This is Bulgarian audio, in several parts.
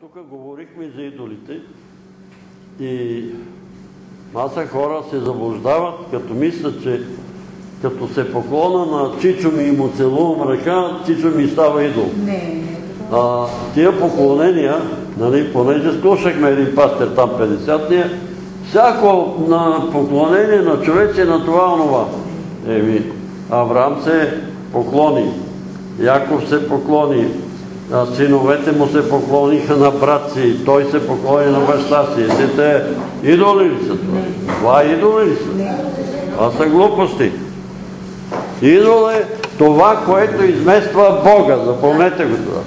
Тук говорихме за идолите и маса хора се заблуждават, като мислят, че като се поклона на Чичо ми и му целувам ръка, Чичо ми става идол. Не, не. А, тия поклонения, нали, понеже слушахме един пастир там 50-ния, всяко на поклонение на човече на това онова. Еми, Авраам се поклони, Яков се поклони, синовете му се поклониха на брат си, той се поклони на баща си. Те идоли ли са това? Това идоли ли са? Това са глупости. Идол е това, което измества Бога. Запомнете го това.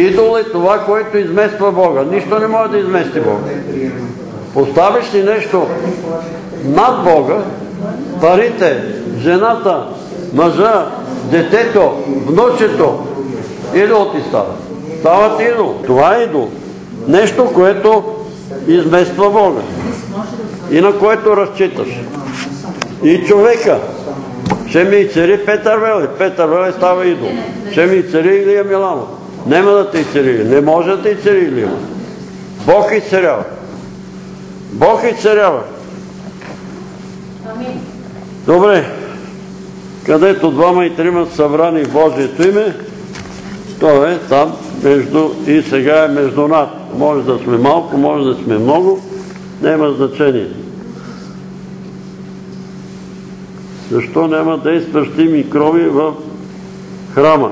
Идол е това, което измества Бога. Нищо не може да измести Бога. Поставиш ли нещо над Бога, парите, жената, мъжа, детето, внучето, идол ти става. Става ти идол. Това е идол. Нещо, което измества Бога. И на което разчиташ. И човека. Ще ми и цари Петър Вели. Петър Вели става идол. Ще ми и цари Илия Миланов. Нема да те цари. Не може да те цари Илия. Бог изцарява. Бог изцарява. Добре. Където двама и трима събрани в Божието име, то е там между и сега е между нас. Може да сме малко, може да сме много, няма значение. Защо няма действащи микроби в храма?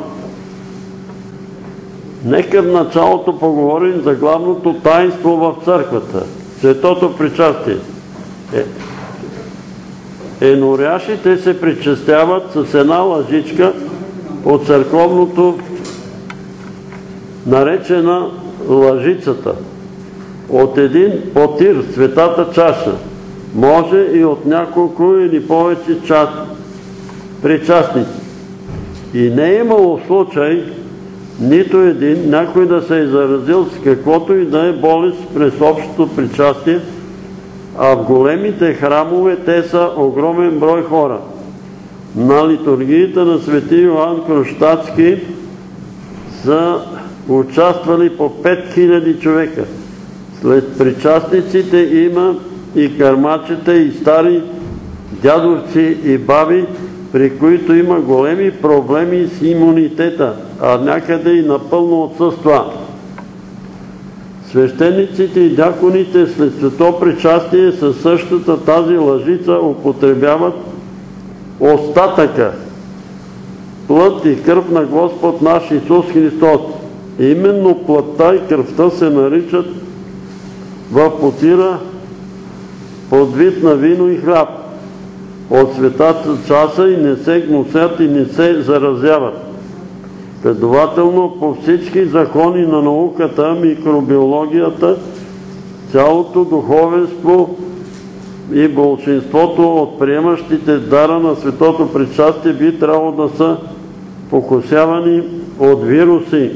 Нека в началото поговорим за главното таинство в църквата. Светото причастие. Е, еноряшите се причастяват с една лъжичка от църковното наречена лъжицата. От един потир, светата чаша. Може и от няколко или повече час причастници. И не е имало случай нито един някой да се е заразил с каквото и да е болест през общото причастие, а в големите храмове те са огромен брой хора. На литургията на свети Йоанн Кронштадтски са участвали по 5000 човека. След причастниците има и кърмачета, и стари дядовци и баби, при които има големи проблеми с имунитета, а някъде и напълно отсъства. Свещениците и дяконите след свето причастие със същата тази лъжица употребяват остатъка, плът и кръв на Господ наш Исус Христос. Именно плътта и кръвта се наричат в потира под вид на вино и хляб от светата часа и не се гносят и не се заразяват. Следователно, по всички закони на науката, микробиологията, цялото духовенство и болшинството от приемащите дара на светото причастие би трябвало да са покусявани от вируси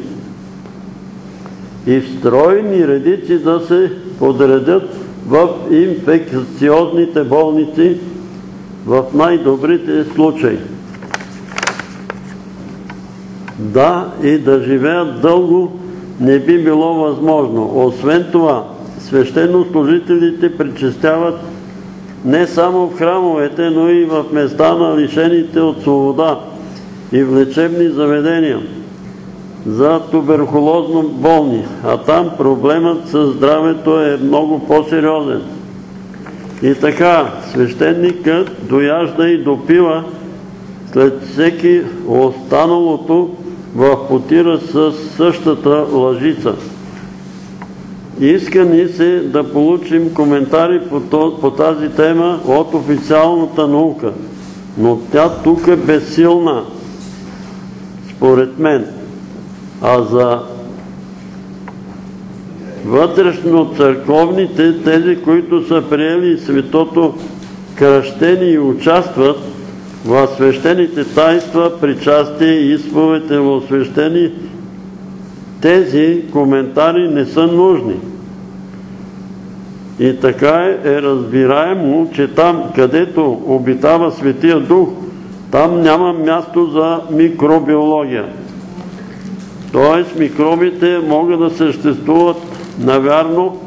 и в стройни редици да се подредят в инфекциозните болници в най-добрите случаи. Да, и да живеят дълго не би било възможно. Освен това, свещенослужителите причастяват не само в храмовете, но и в места на лишените от свобода и в лечебни заведения за туберкулозно болни, а там проблемът със здравето е много по-сериозен. И така, свещеникът дояжда и допива след всеки останалото в потира с същата лъжица. Иска ни се да получим коментари по тази тема от официалната наука, но тя тук е безсилна, според мен. А за вътрешно църковните, тези, които са приели светото кръщени и участват в свещените тайства, причастие и изповете в свещени, тези коментари не са нужни. И така е разбираемо, че там, където обитава Светия Дух, там няма място за микробиология. Т.е. микробите могат да съществуват навярно,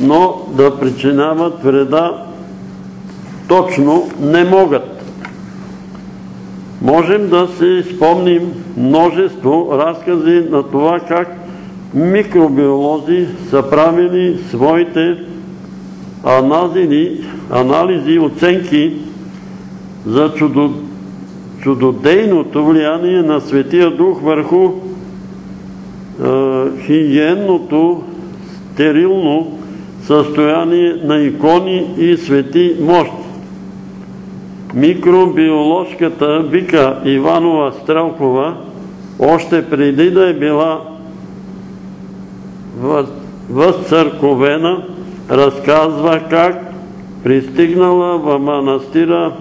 но да причиняват вреда точно не могат. Можем да си спомним множество разкази на това как микробиолози са правили своите анализи оценки за чудодейното влияние на Светия Дух върху хигиенното, стерилно състояние на икони и свети мощи. Микробиоложката Вика Иванова Стрелкова още преди да е била възцърковена, разказва как пристигнала в манастира,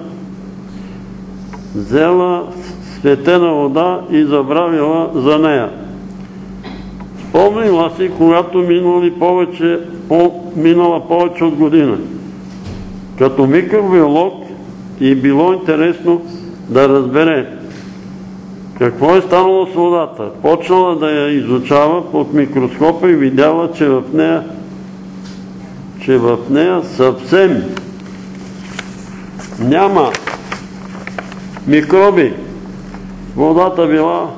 взела светена вода и забравила за нея. Спомнила си, когато минала повече от година. Като микробиолог и било интересно да разбере какво е станало с водата. Почнала да я изучава под микроскопа и видяла, че в нея че в нея съвсем няма микроби. Водата била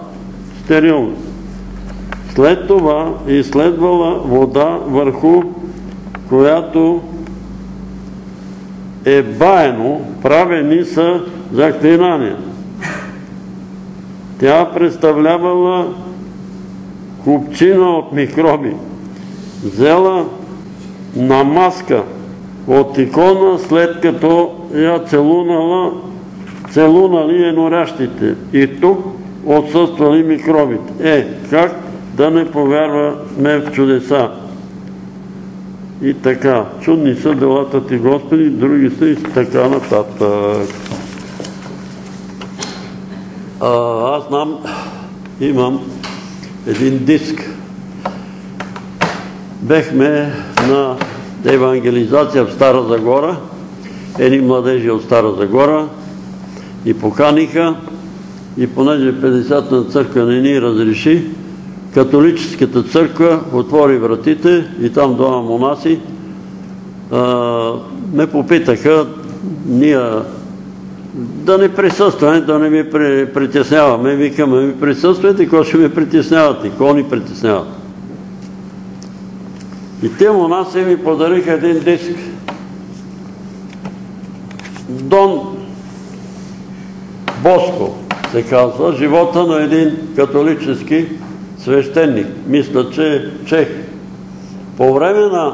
стерилна. След това изследвала вода върху която е баено, правени са заклинания. Тя представлявала купчина от микроби. Взела на маска от икона, след като я целунала, целунали енорящите. И тук отсъствали микробите. Е, как да не повярваме в чудеса? И така, чудни са делата ти, Господи, други са и така нататък. аз знам, имам един диск. Бехме на евангелизация в Стара Загора, едни младежи от Стара Загора и поканиха и понеже 50-та църква не ни разреши, католическата църква отвори вратите и там двама монаси ме попитаха ние да не присъстваме, да не ми притесняваме. Викаме, ми присъствайте, кой ще ми притеснявате? Кой ни притесняват? И те монаси ми подариха един диск. Дон Боско се казва, живота на един католически свещеник. Мисля, че е чех. По време на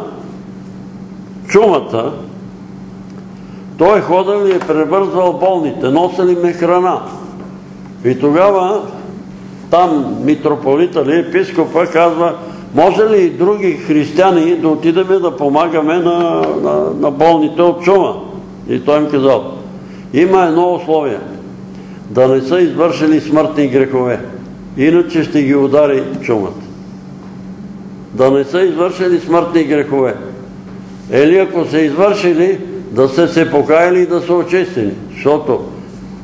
чумата той е ходил и е пребързвал болните, носили ме храна. И тогава там митрополита ли, епископа казва, може ли други християни да отидеме да помагаме на, на, на болните от чума? И той им казал, има едно условие, да не са извършили смъртни грехове, иначе ще ги удари чумата. Да не са извършили смъртни грехове. Или ако са извършили, да са се покаяли и да са очистени. Защото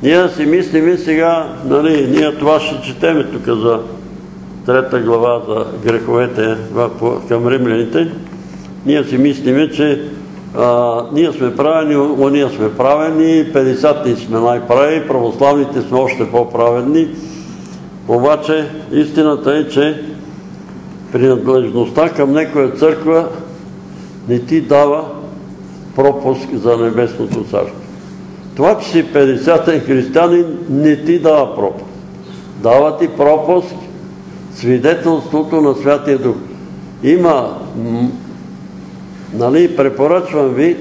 ние си мислиме сега, нали, ние това ще четеме тук за трета глава за греховете към римляните, ние си мислиме, че ние сме правени, ние сме правени, 50-ти сме най-прави, православните сме още по-праведни. Обаче истината е, че принадлежността към некоя църква не ти дава пропуск за небесното царство. Това, че си 50-тен християнин, не ти дава пропуск. Дава ти пропуск свидетелството на Святия Дух. Има, нали, препоръчвам ви,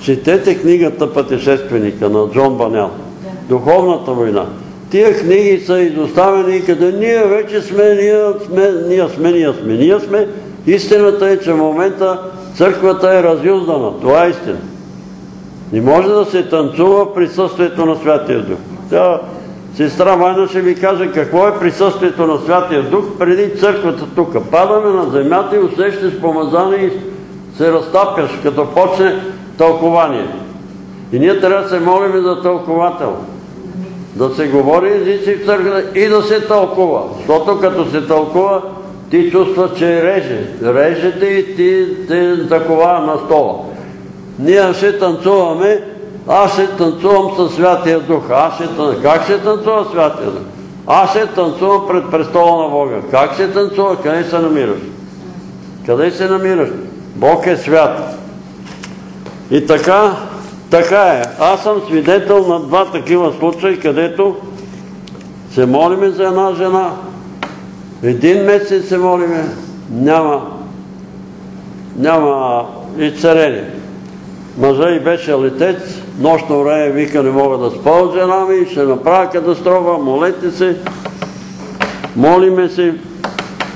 четете книгата Пътешественика на Джон Банял. Духовната война. Тия книги са изоставени, къде ние вече сме, ние сме, ние сме, ние сме, ние сме. Истината е, че в момента църквата е разюздана. Това е истина. Не може да се танцува присъствието на Святия Дух. Сестра Майна ще ви каже какво е присъствието на Святия Дух преди църквата тук. Падаме на земята и усещаш помазане и се разтапяш, като почне тълкование. И ние трябва да се молим за тълковател. Да се говори езици в църквата и да се тълкува. Защото като се тълкува, ти чувстваш, че реже. Режете и ти те такова на стола. Ние ще танцуваме, аз ще танцувам със Святия Дух. Аз ще танцувам. Как ще танцува Святия Дух? Аз ще танцувам пред престола на Бога. Как ще танцува? Къде се намираш? Къде се намираш? Бог е свят. И така, така е. Аз съм свидетел на два такива случаи, където се молиме за една жена. Един месец се молиме, няма, няма изцерение. Мъжа и беше летец, нощно време вика не мога да спа жена ми, ще направя катастрофа, молете се, молиме се,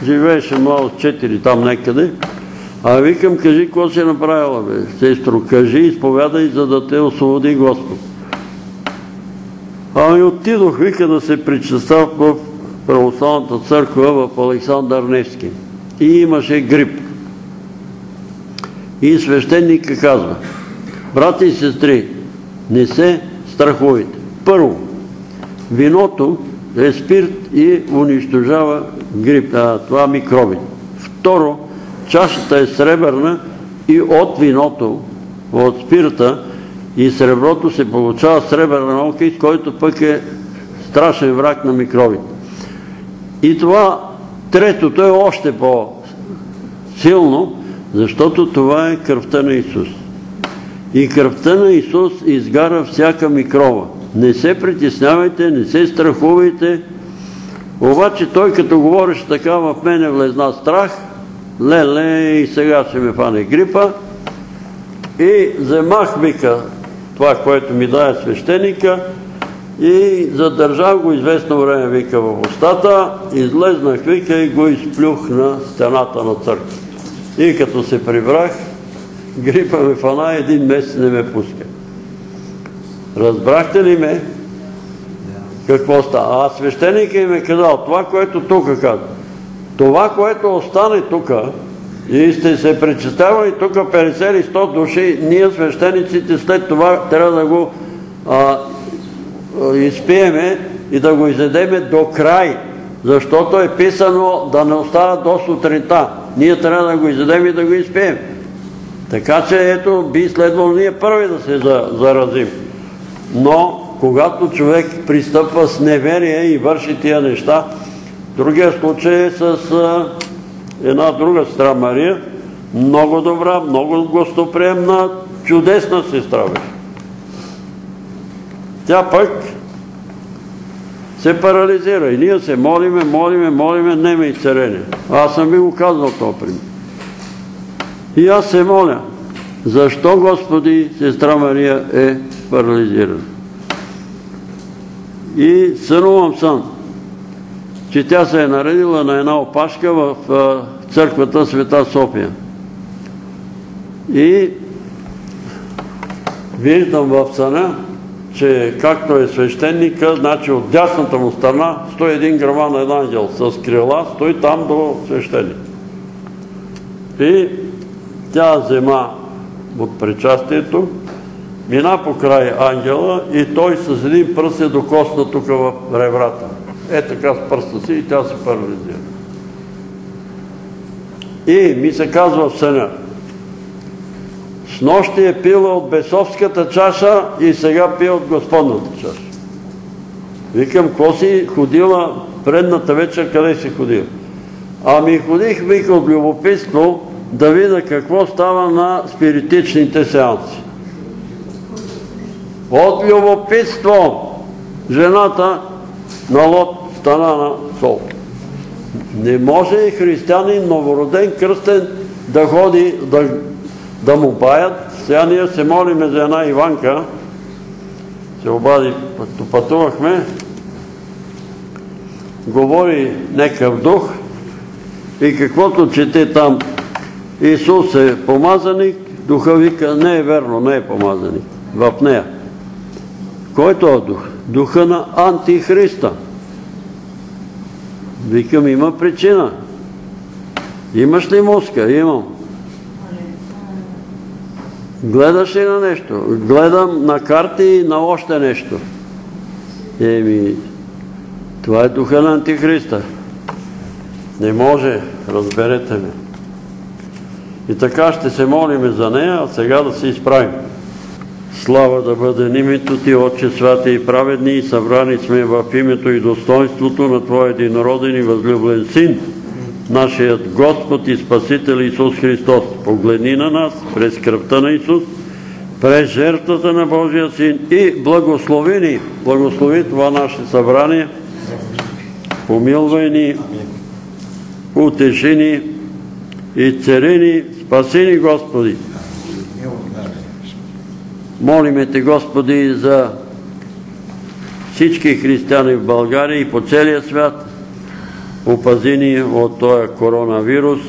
живееше с четири там некъде. А викам, кажи, какво си направила, бе? Сестро, кажи, изповядай, за да те освободи Господ. Ами отидох, вика, да се причастав в православната църква в Александър Невски. И имаше грип. И свещеника казва, брати и сестри, не се страхувайте. Първо, виното е спирт и унищожава грип, а, това микроби. Второ, чашата е сребърна и от виното, от спирта и среброто се получава сребърна окис, който пък е страшен враг на микробите. И това третото е още по-силно, защото това е кръвта на Исус. И кръвта на Исус изгара всяка микроба. Не се притеснявайте, не се страхувайте. Обаче той като говореше така в мене влезна страх, леле и сега ще ме фане грипа. И вземах, вика, това, което ми даде свещеника и задържах го известно време, вика, в устата, излезнах, вика, и го изплюх на стената на църква. И като се прибрах, грипа ме фана, един месец не ме пуска. Разбрахте ли ме? Какво става? А свещеника им е казал, това, което тук казва, това, което остане тук, и сте се причислявали тук 50 или 100 души, ние свещениците след това трябва да го изпиеме и да го изедеме до край, защото е писано да не остава до сутринта. Ние трябва да го изедем и да го изпием. Така че ето би следвало ние първи да се заразим. Но когато човек пристъпва с неверие и върши тия неща, другия случай е с една друга сестра Мария, много добра, много гостоприемна, чудесна сестра беше. Тя пък се парализира и ние се молиме, молиме, молиме, и царение. Аз съм ви го казал това пример. И аз се моля, защо Господи, сестра Мария е парализирана? И сънувам сън, че тя се е наредила на една опашка в църквата Света София. И виждам в съна, че както е свещеника, значи от дясната му страна стои един граман ангел с крила, стои там до свещеник. И тя взема от причастието, мина по край ангела и той с един пръст е докосна тук в ребрата. Е така с пръста си и тя се парализира. И ми се казва в съня, с нощи е пила от бесовската чаша и сега пие от Господната чаша. Викам, какво си ходила предната вечер, къде си ходила? Ами ходих, вика, от любопитство да видя какво става на спиритичните сеанси. От любопитство жената на Лот стана на сол. Не може християнин, новороден, кръстен да ходи, да да му баят. Сега ние се молиме за една Иванка, се обади, като пътувахме, говори некъв дух и каквото чете там Исус е помазаник, духа вика, не е верно, не е помазаник. В нея. Който е дух? Духа на антихриста. Викам, има причина. Имаш ли мозка? Имам. Гледаш ли на нещо? Гледам на карти и на още нещо. Еми, това е духа на Антихриста. Не може, разберете ме. И така ще се молиме за нея, а сега да се изправим. Слава да бъде името Ти, Отче святи и праведни, и събрани сме в името и достоинството на Твоя единороден и възлюблен Син, нашият Господ и Спасител Исус Христос. Погледни на нас през кръвта на Исус, през жертвата на Божия Син и благослови ни, благослови това наше събрание, помилвай ни, утеши ни и цари ни, спаси ни, Господи. Молиме Те, Господи, за всички християни в България и по целия свят. Опази ни от този коронавирус.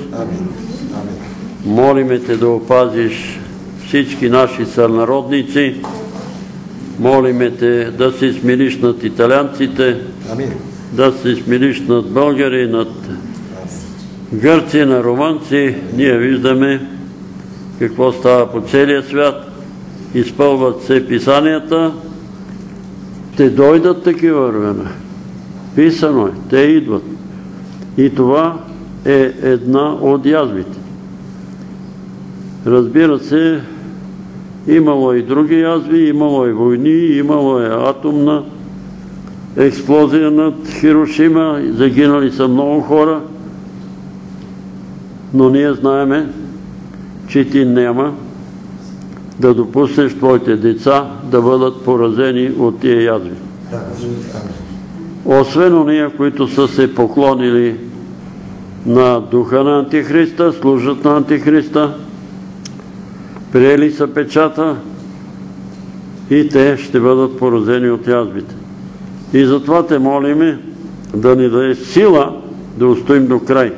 Молиме Те да опазиш всички наши сънародници. Молиме Те да се смириш над италянците, да се смириш над българи, над гърци, на романци. Ние виждаме какво става по целия свят изпълват се писанията, ще дойдат такива времена. Писано е, те идват. И това е една от язвите. Разбира се, имало и други язви, имало и войни, имало е атомна експлозия над Хирошима, загинали са много хора, но ние знаеме, че ти няма да допуснеш твоите деца да бъдат поразени от тия язви. Освен ония, които са се поклонили на духа на Антихриста, служат на Антихриста, приели са печата и те ще бъдат поразени от язвите. И затова те молиме да ни даде сила да устоим до край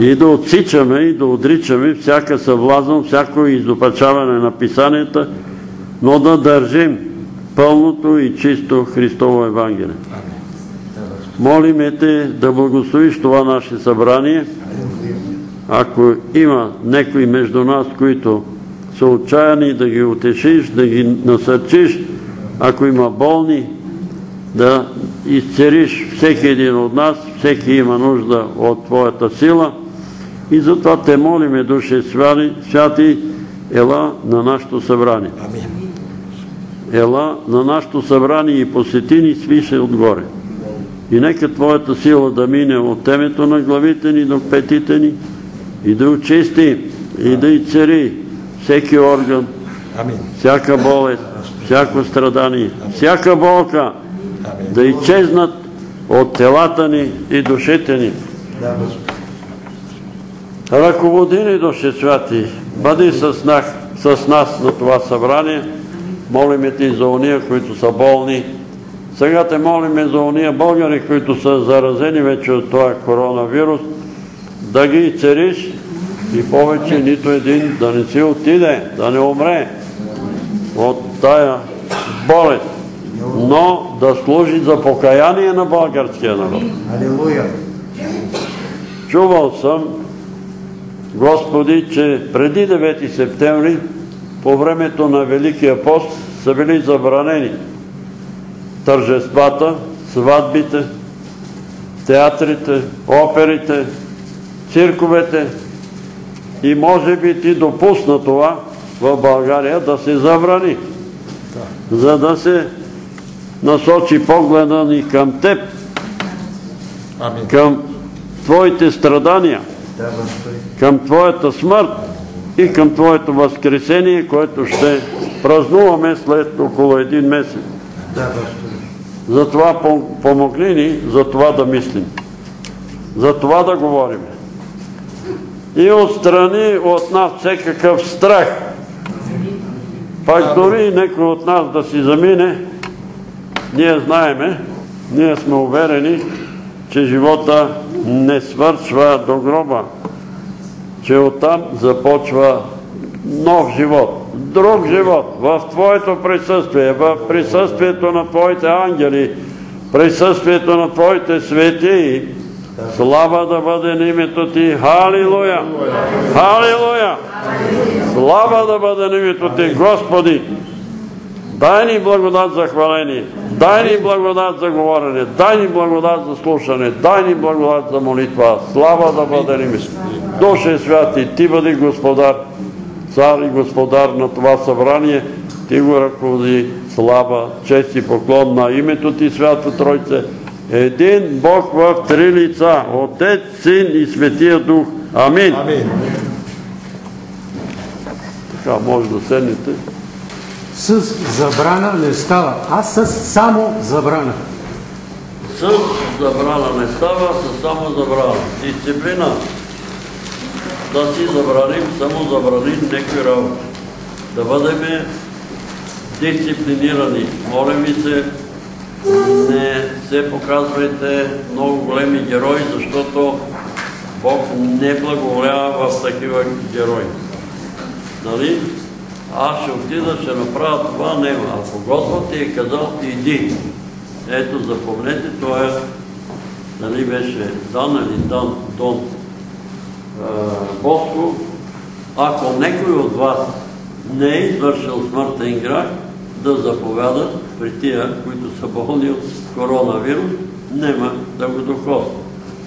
и да отсичаме и да отричаме всяка съвлазън, всяко изопачаване на писанията, но да държим пълното и чисто Христово Евангелие. Молиме Те да благословиш това наше събрание. Ако има некои между нас, които са отчаяни, да ги утешиш, да ги насърчиш. Ако има болни, да изцериш всеки един от нас, всеки има нужда от Твоята сила и затова те молиме, Душе святи, ела на нашето събрание. Ела на нашето събрание и посети ни свише отгоре. И нека Твоята сила да мине от темето на главите ни до петите ни и да очисти и да и цари всеки орган, всяка болест, всяко страдание, всяка болка, да изчезнат от телата ни и душите ни. Ръководи ни, Душе Святи, бъди с нас, с нас на това събрание. Молиме Ти за уния, които са болни. Сега те молиме за уния българи, които са заразени вече от това коронавирус, да ги цариш и повече нито един да не си отиде, да не умре от тая болест но да служи за покаяние на българския народ. Алилуя! Чувал съм, Господи, че преди 9 септември, по времето на Великия пост, са били забранени тържествата, сватбите, театрите, оперите, цирковете и може би ти допусна това в България да се забрани, за да се насочи погледа ни към Теб, към Твоите страдания, към Твоята смърт и към Твоето възкресение, което ще празнуваме след около един месец. Затова помогни ни, за това да мислим, за това да говорим. И отстрани от нас всекакъв страх. Пак дори некой от нас да си замине, ние знаеме, ние сме уверени, че живота не свършва до гроба, че оттам започва нов живот, друг живот, в Твоето присъствие, в присъствието на Твоите ангели, присъствието на Твоите свети. Слава да бъде на името Ти. Халилуя! Халилуя! Слава да бъде на името Ти, Господи! Дай ни благодат за хваление, дай ни благодат за говорене, дай ни благодат за слушане, дай ни благодат за молитва. Слава да бъде ни Душе святи, Ти бъди господар, цар и господар на това събрание, Ти го ръководи, слава, чест и поклон на името Ти, Свято Тройце, един Бог в три лица, Отец, Син и Светия Дух. Амин. Амин. Така, може да седнете. С забрана не става, а с само забрана. С забрана не става, с само забрана. Дисциплина. Да си забраним, само забраним некои работи. Да бъдем дисциплинирани. Моля ви се, не се показвайте много големи герои, защото Бог не благоволява в такива герои. Нали? Аз ще отида, ще направя това, няма. А ти е казал, иди. Ето, запомнете, това е, нали беше дан или дан, дон Боско. Ако некой от вас не е извършил смъртен грях, да заповядат при тия, които са болни от коронавирус, нема да го докосва.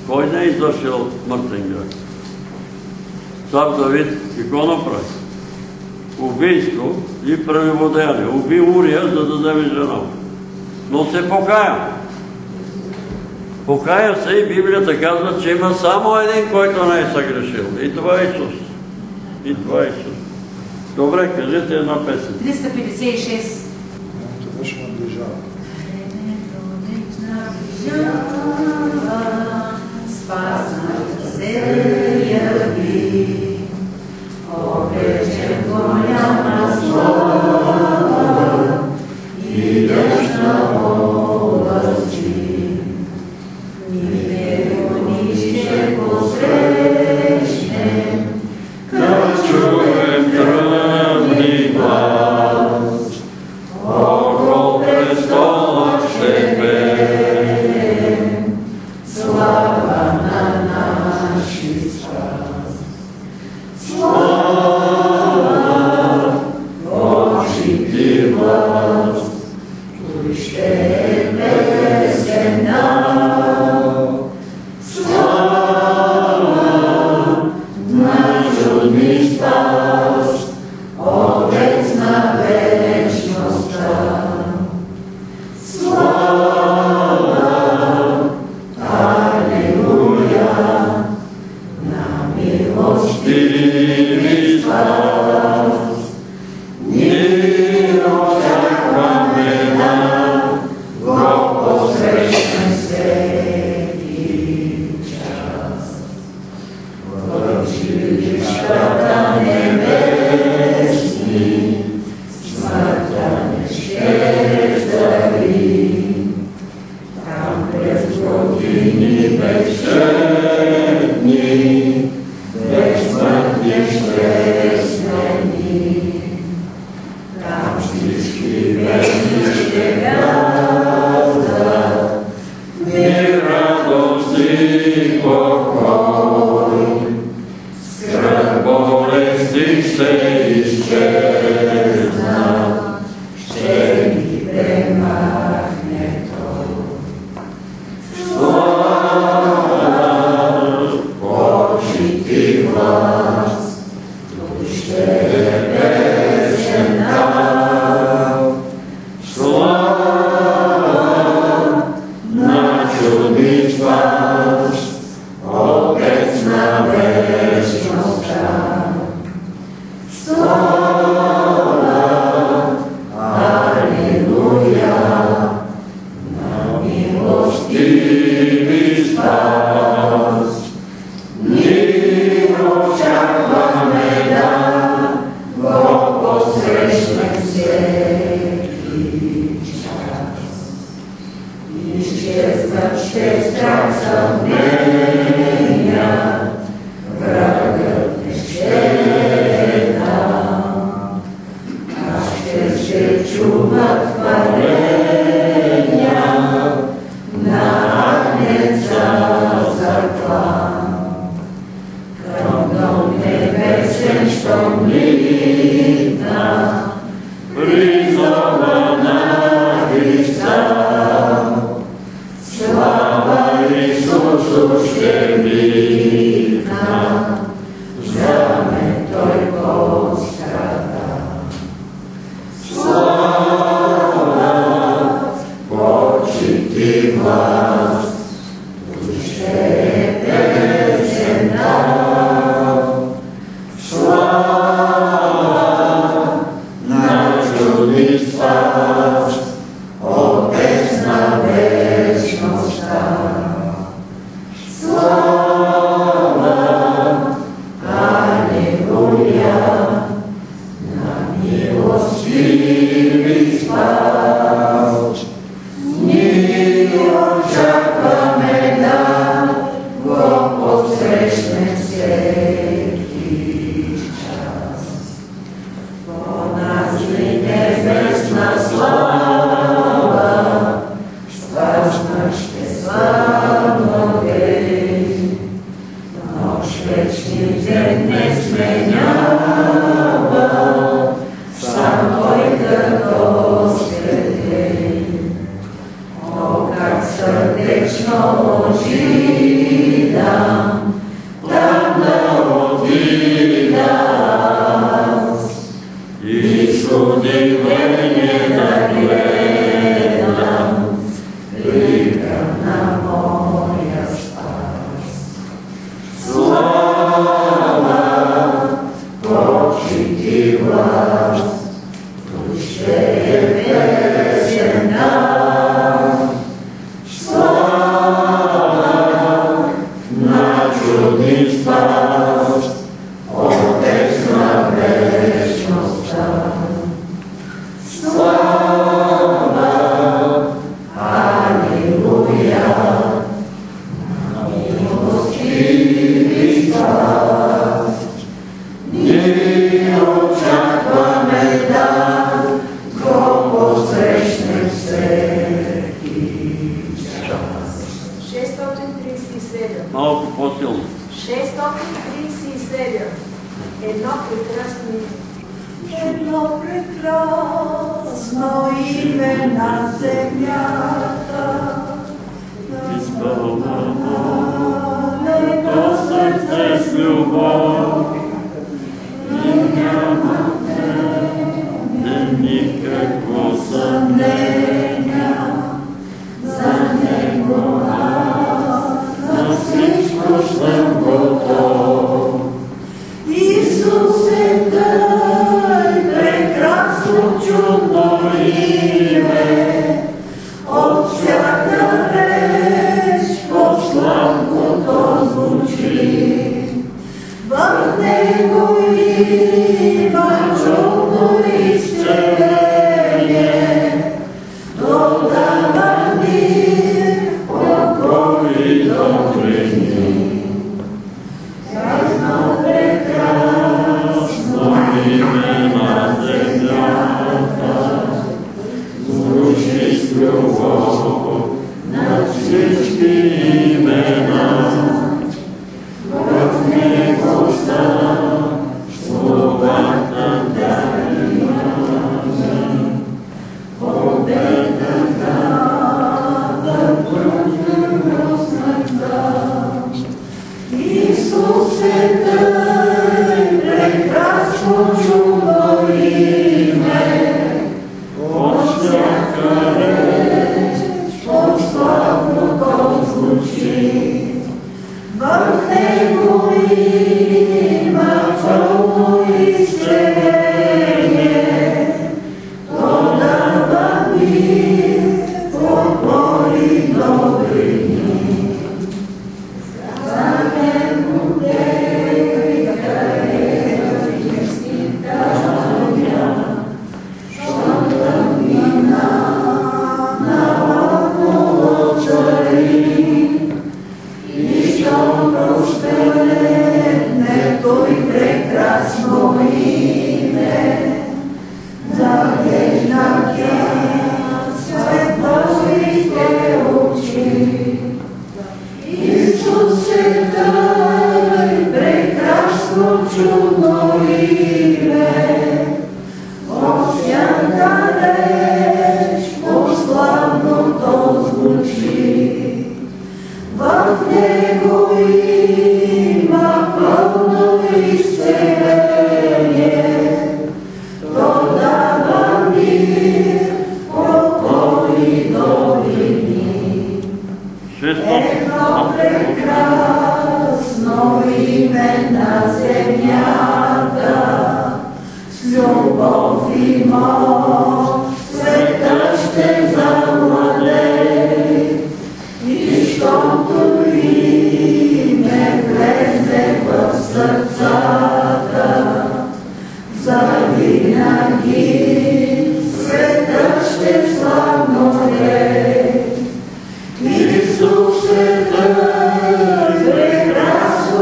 Кой не е извършил смъртен грях? Цар Давид какво направи? Убийство и прелюбодеяние. Уби Урия, за да вземе жена. Но се покая. Покая се и Библията казва, че има само един, който не е съгрешил. И това е Исус. И това е Исус. Добре, кажете една песен. 356. Веднъж наближава. Спасна се яви, обречен голяма слава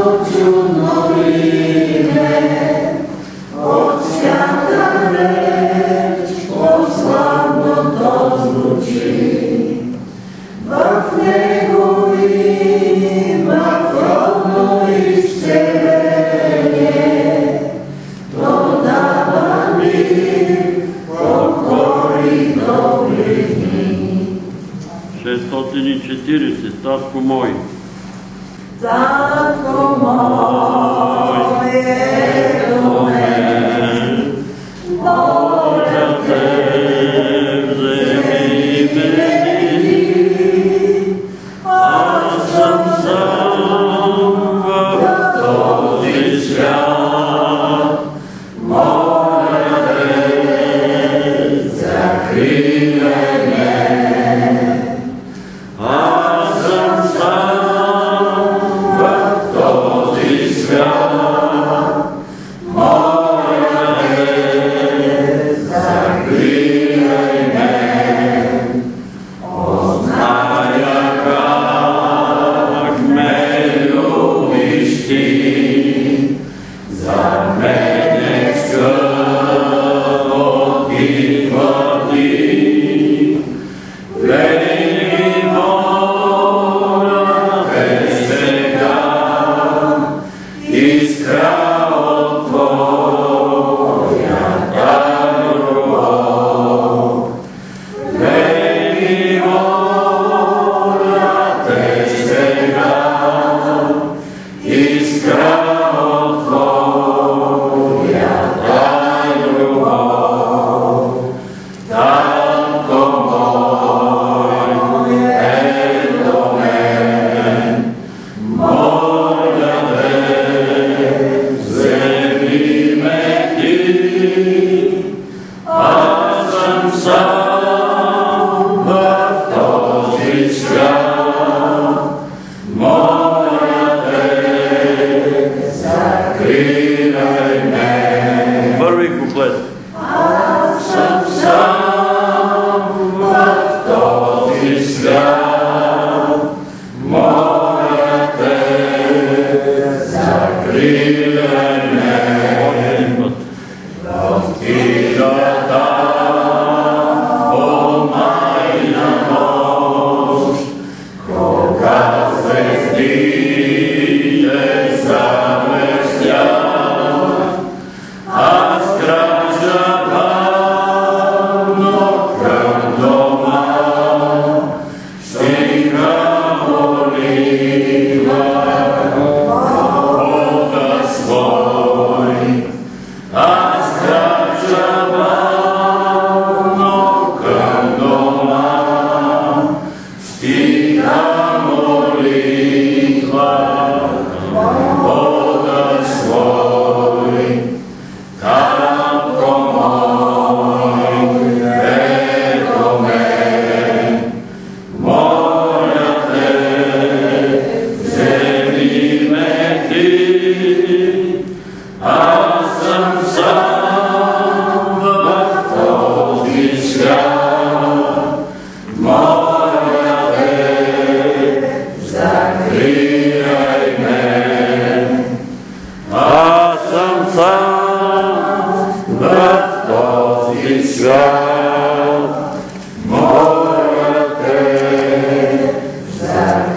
to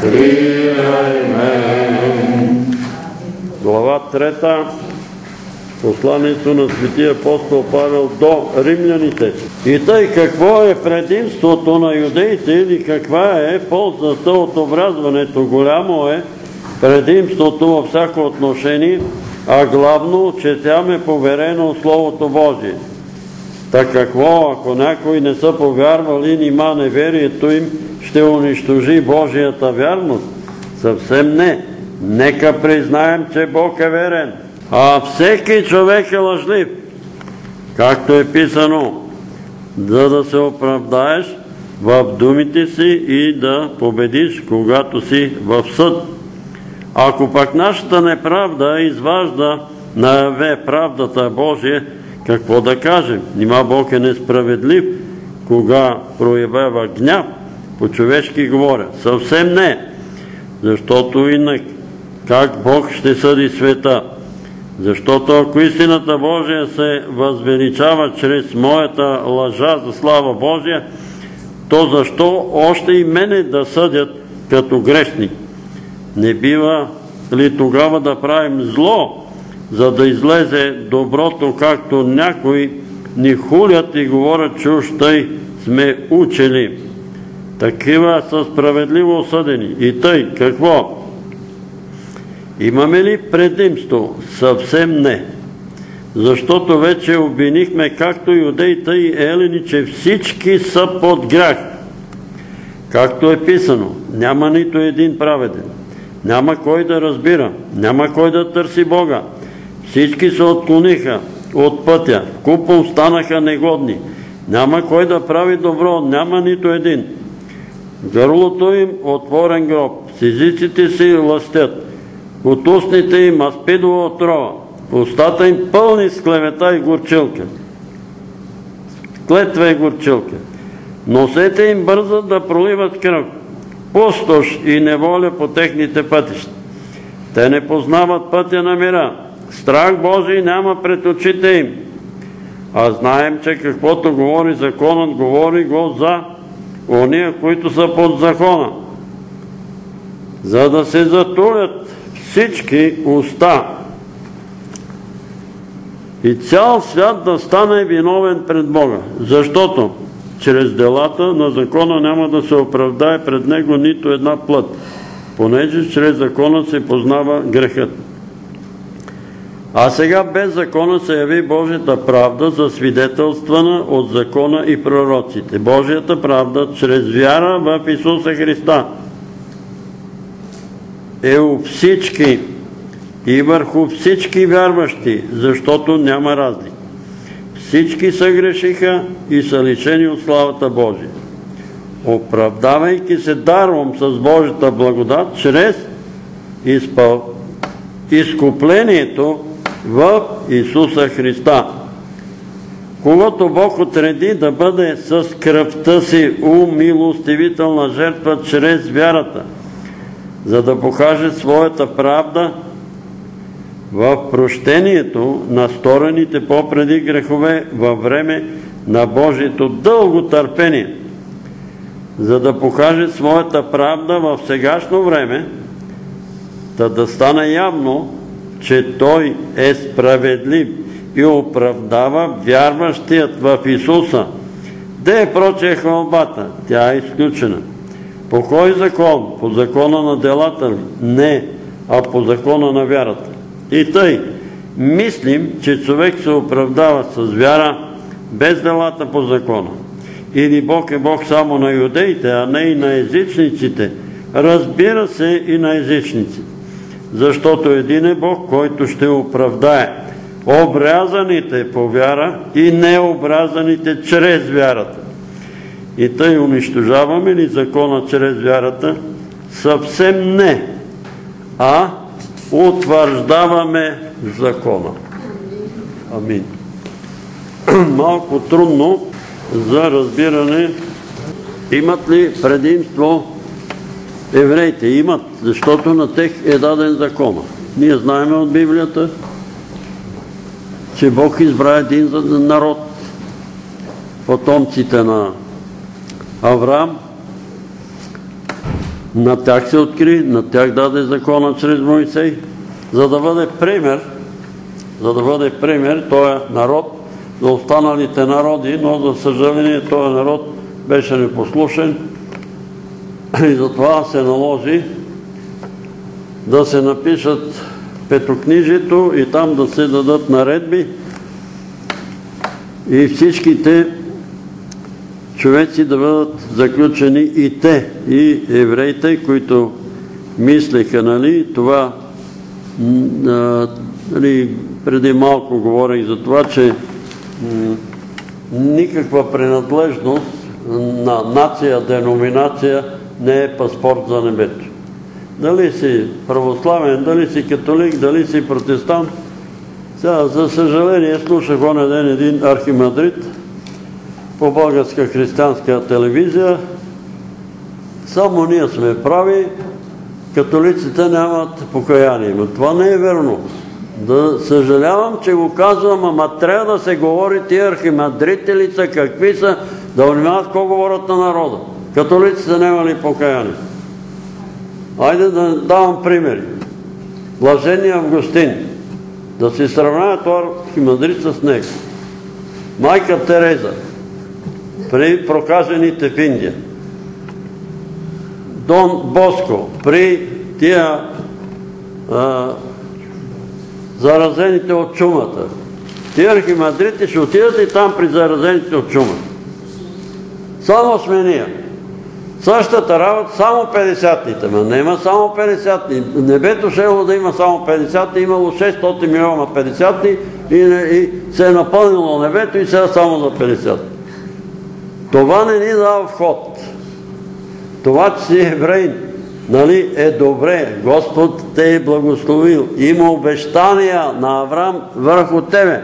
закривай ме. Глава 3. Посланието на светия апостол Павел до римляните. И тъй какво е предимството на юдеите или каква е ползата от образването? Голямо е предимството във всяко отношение, а главно, че тя ме поверено Словото Божие. Та какво, ако някои не са повярвали, нима неверието им ще унищожи Божията вярност? Съвсем не. Нека признаем, че Бог е верен. А всеки човек е лъжлив. Както е писано, за да се оправдаеш в думите си и да победиш, когато си в съд. Ако пък нашата неправда изважда наяве правдата Божия, какво да кажем? Нима Бог е несправедлив, кога проявява гняв, по-човешки говоря. Съвсем не, защото инак как Бог ще съди света? Защото ако истината Божия се възвеличава чрез моята лъжа за слава Божия, то защо още и мене да съдят като грешник? Не бива ли тогава да правим зло, за да излезе доброто, както някои ни хулят и говорят, че уж тъй сме учени. такива са справедливо осъдени. И тъй, какво? Имаме ли предимство? Съвсем не. Защото вече обвинихме както юдеите и елени, че всички са под грях. Както е писано, няма нито един праведен. Няма кой да разбира, няма кой да търси Бога. Всички се отклониха от пътя, купом станаха негодни. Няма кой да прави добро, няма нито един. Гърлото им отворен гроб, с си ластят, от устните им аспидова отрова, устата им пълни с клевета и горчилка. Клетва и горчилка. Носете им бързат да проливат кръв, пустош и неволя по техните пътища. Те не познават пътя на мира. Страх Божий няма пред очите им. А знаем, че каквото говори законът, говори го за ония, които са под закона. За да се затулят всички уста и цял свят да стане виновен пред Бога. Защото чрез делата на закона няма да се оправдае пред него нито една плът, понеже чрез закона се познава грехът. А сега без закона се яви Божията правда, засвидетелствана от закона и пророците. Божията правда чрез вяра в Исуса Христа е у всички и върху всички вярващи, защото няма разлика. Всички са грешиха и са лишени от славата Божия. Оправдавайки се даром с Божията благодат, чрез изпъл... изкуплението в Исуса Христа, когато Бог отреди да бъде с кръвта си умилостивителна жертва чрез вярата, за да покаже своята правда в прощението на сторените попреди грехове във време на Божието дълго търпение, за да покаже своята правда в сегашно време, да да стане явно, че Той е справедлив и оправдава вярващият в Исуса. Де е проче хвалбата? Тя е изключена. По кой закон? По закона на делата ли? Не, а по закона на вярата. И тъй, мислим, че човек се оправдава с вяра без делата по закона. Или Бог е Бог само на юдеите, а не и на езичниците. Разбира се и на езичниците. Защото един е Бог, който ще оправдае обрязаните по вяра и необрязаните чрез вярата. И тъй унищожаваме ли закона чрез вярата? Съвсем не. А утвърждаваме закона. Амин. Малко трудно за разбиране имат ли предимство евреите? Имат, защото на тех е даден закона. Ние знаем от Библията, че Бог избра един народ, потомците на Авраам, на тях се откри, на тях даде закона чрез Моисей, за да бъде пример, за да бъде пример този народ за останалите народи, но за съжаление този народ беше непослушен и затова се наложи да се напишат петокнижието и там да се дадат наредби. И всичките човеци да бъдат заключени и те, и евреите, които мислеха, нали, това нали, преди малко говорих за това, че никаква принадлежност на нация, деноминация не е паспорт за небето. Дали си православен, дали си католик, дали си протестант. За съжаление, слушах оня ден един архимадрид, по българска християнска телевизия. Само ние сме прави, католиците нямат покаяние. Но това не е верно. Да съжалявам, че го казвам, ама трябва да се говори тия архимадрители са, какви са, да внимават какво говорят на народа. Католиците нямали покаяние. Айде да давам примери. Блажения Августин. Да си сравнява това архимандрит с него. Майка Тереза при прокажените в Индия. Дон Боско, при тия заразените от чумата. Тия архимандрити ще отидат и там при заразените от чумата. Само сме ние. Същата работа, само 50-ните. Ма няма само 50-ни. Небето шело да има само 50-ни, имало 600 милиона 50-ни и, и се е напълнило небето и сега само за 50 Това не ни дава вход. Това, че си еврейн, нали, е добре. Господ те е благословил. Има обещания на Авраам върху тебе.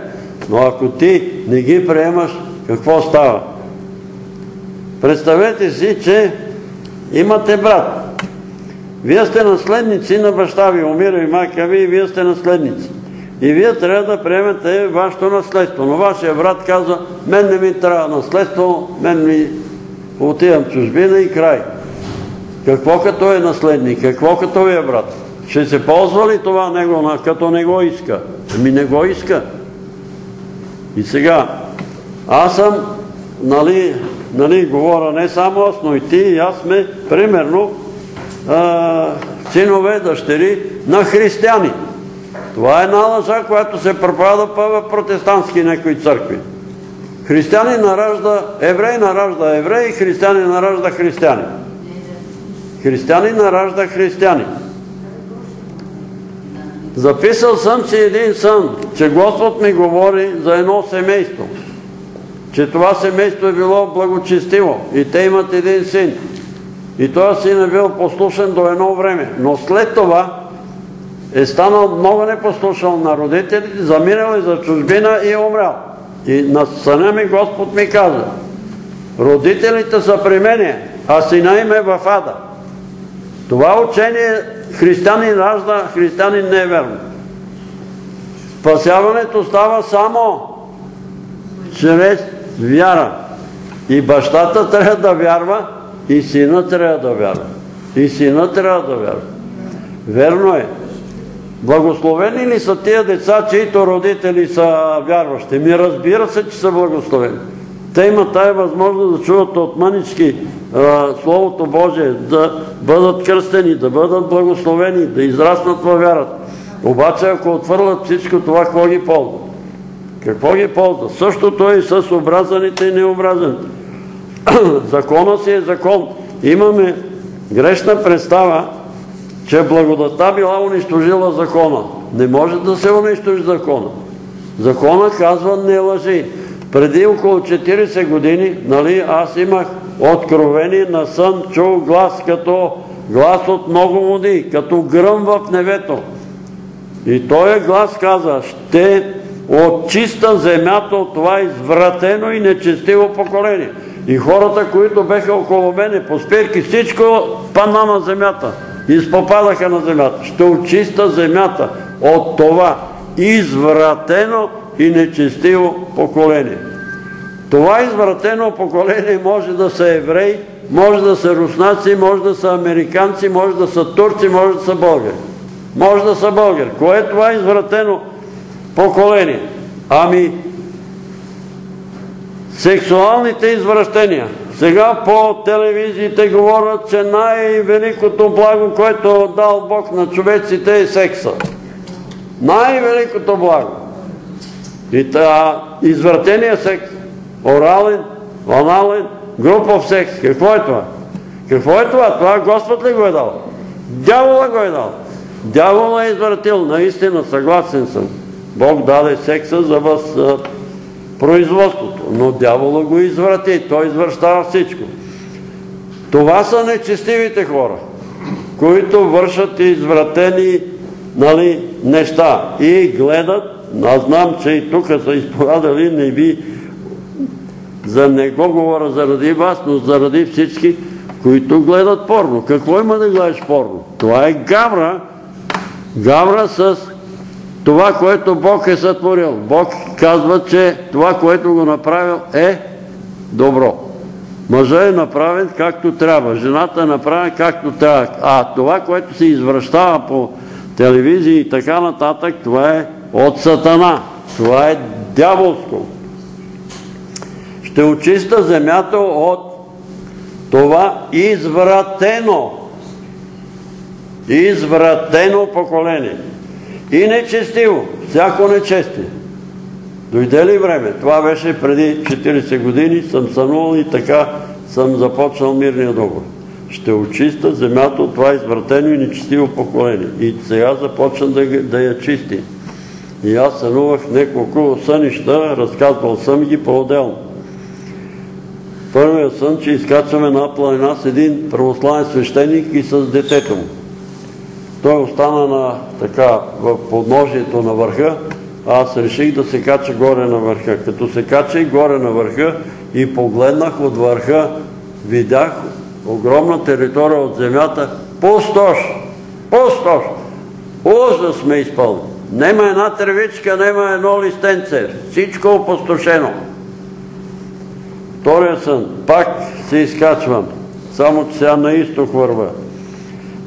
Но ако ти не ги приемаш, какво става? Представете си, че имате брат. Вие сте наследници на баща ви, умира и майка ви и вие сте наследници. И вие трябва да приемете вашето наследство. Но вашия брат казва, мен не ми трябва наследство, мен ми отивам чужбина и край. Какво като е наследник? Какво като е брат? Ще се ползва ли това него, като не го иска? Ами не го иска. И сега, аз съм, нали, нали, говоря не само аз, но и ти и аз сме, примерно, синове, дъщери на християни. Това е една лъжа, която се проповяда в протестантски някои църкви. Християни наражда, еврей наражда еврей, християни наражда християни. Християни наражда християни. Записал съм си един сън, че Господ ми говори за едно семейство. Че това семейство е било благочестиво и те имат един син. И този син е бил послушен до едно време. Но след това е станал много непослушан на родителите, заминал и за чужбина и е умрял. И на съня ми Господ ми каза, родителите са при мене, а сина им е в ада. Това учение християнин ражда, християнин не е верно. Спасяването става само чрез вяра. И бащата трябва да вярва, и сина трябва да вярва. И сина трябва да вярва. Верно е. Благословени ли са тия деца, чието родители са вярващи? Ми разбира се, че са благословени. Те имат тая възможност да чуват от мънички Словото Божие, да бъдат кръстени, да бъдат благословени, да израснат във вярата. Обаче, ако отвърлят всичко това, какво ги ползва? Какво ги ползва? Същото е и с образаните и необразаните. Закона си е закон. Имаме грешна представа, че благодата била унищожила закона. Не може да се унищожи закона. Закона казва не лъжи. Преди около 40 години, нали, аз имах откровение на сън, чул глас като глас от много води, като гръм в небето. И този глас каза, ще очиста земята от това извратено и нечестиво поколение. И хората, които беха около мене по спирки, всичко падна на земята. Изпопадаха на земята. Ще очиста земята от това извратено и нечестиво поколение. Това извратено поколение може да са евреи, може да са руснаци, може да са американци, може да са турци, може да са българи. Може да са българи. Кое е това извратено поколение? Ами, сексуалните извращения. Сега по телевизиите говорят, че най-великото благо, което е дал Бог на човеците е секса. Най-великото благо. И та, извратения секс, орален, анален, групов секс. Какво е това? Какво е това? Това Господ ли го е дал? Дявола го е дал. Дявола е извратил. Наистина съгласен съм. Бог даде секса за възпроизводството, но дявола го изврати. Той извръщава всичко. Това са нечестивите хора, които вършат извратени нали, неща и гледат аз знам, че и тук са изповядали, не ви за не го говоря заради вас, но заради всички, които гледат порно. Какво има да гледаш порно? Това е гавра. Гавра с това, което Бог е сътворил. Бог казва, че това, което го направил е добро. Мъжа е направен както трябва, жената е направена както трябва. А това, което се извръщава по телевизии и така нататък, това е от Сатана. Това е дяволско. Ще очиста земята от това извратено Извратено поколение. И нечестиво. Всяко нечестие. Дойде ли време? Това беше преди 40 години. Съм сънувал и така съм започнал мирния договор. Ще очиста земята от това извратено и нечестиво поколение. И сега започна да, да я чисти. И аз сънувах няколко сънища, разказвал съм ги по-отделно. Първият сън, че изкачваме на планина с един православен свещеник и с детето му. Той остана в подножието на върха, а аз реших да се кача горе на върха. Като се кача горе на върха и погледнах от върха, видях огромна територия от земята, пустош, пустош. Ужас сме изпълни. Нема една тревичка, нема едно листенце. Всичко опустошено. Втория сън. Пак се изкачвам. Само че сега на изток върва.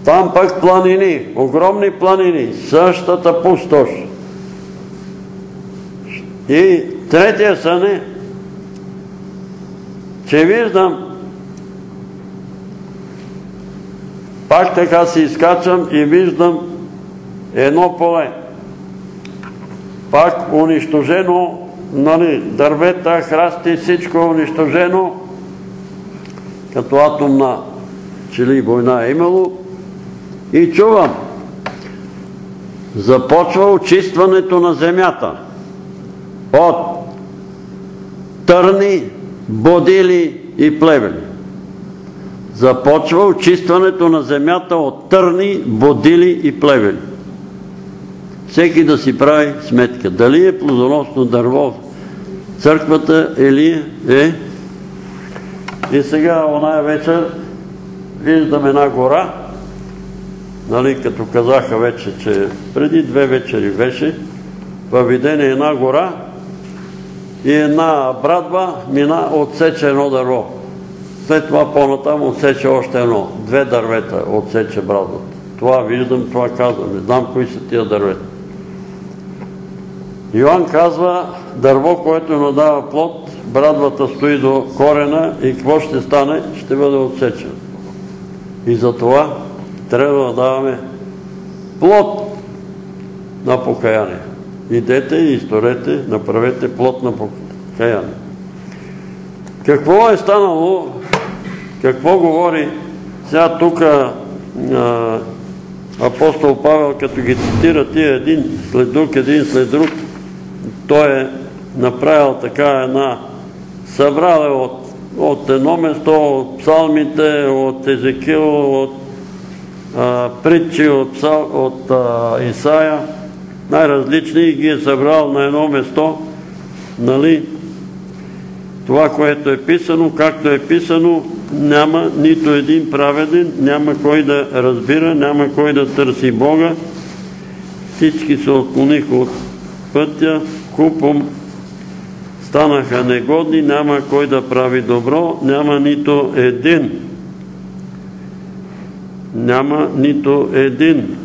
Там пък планини, огромни планини, същата пустош. И третия сън е, че виждам пак така се изкачвам и виждам едно поле. Пак унищожено, нали, дървета, храсти, всичко е унищожено, като атомна чили война е имало. И чувам, започва очистването на земята от търни, бодили и плевели. Започва очистването на земята от търни, бодили и плевели. Всеки да си прави сметка. Дали е плодоносно дърво църквата или е. И сега, оная вечер, виждам една гора, нали, като казаха вече, че преди две вечери беше, във видение една гора и една брадва мина, отсече едно дърво. След това по-натам отсече още едно. Две дървета отсече брадвата. Това виждам, това казвам. Не знам кои са тия дървета. Йоан казва, дърво, което надава плод, брадвата стои до корена и какво ще стане? Ще бъде отсечен. И за това трябва да даваме плод на покаяние. Идете и изторете, направете плод на покаяние. Какво е станало, какво говори сега тук апостол Павел, като ги цитира тия един след друг, един след друг, той е направил така една, събрал е от, от едно место, от псалмите, от Езекил, от притчи, от, от а, Исаия, най-различни и ги е събрал на едно место, нали, това, което е писано, както е писано, няма нито един праведен, няма кой да разбира, няма кой да търси Бога. Всички се отклониха от пътя, купом станаха негодни, няма кой да прави добро, няма нито един. Няма нито един.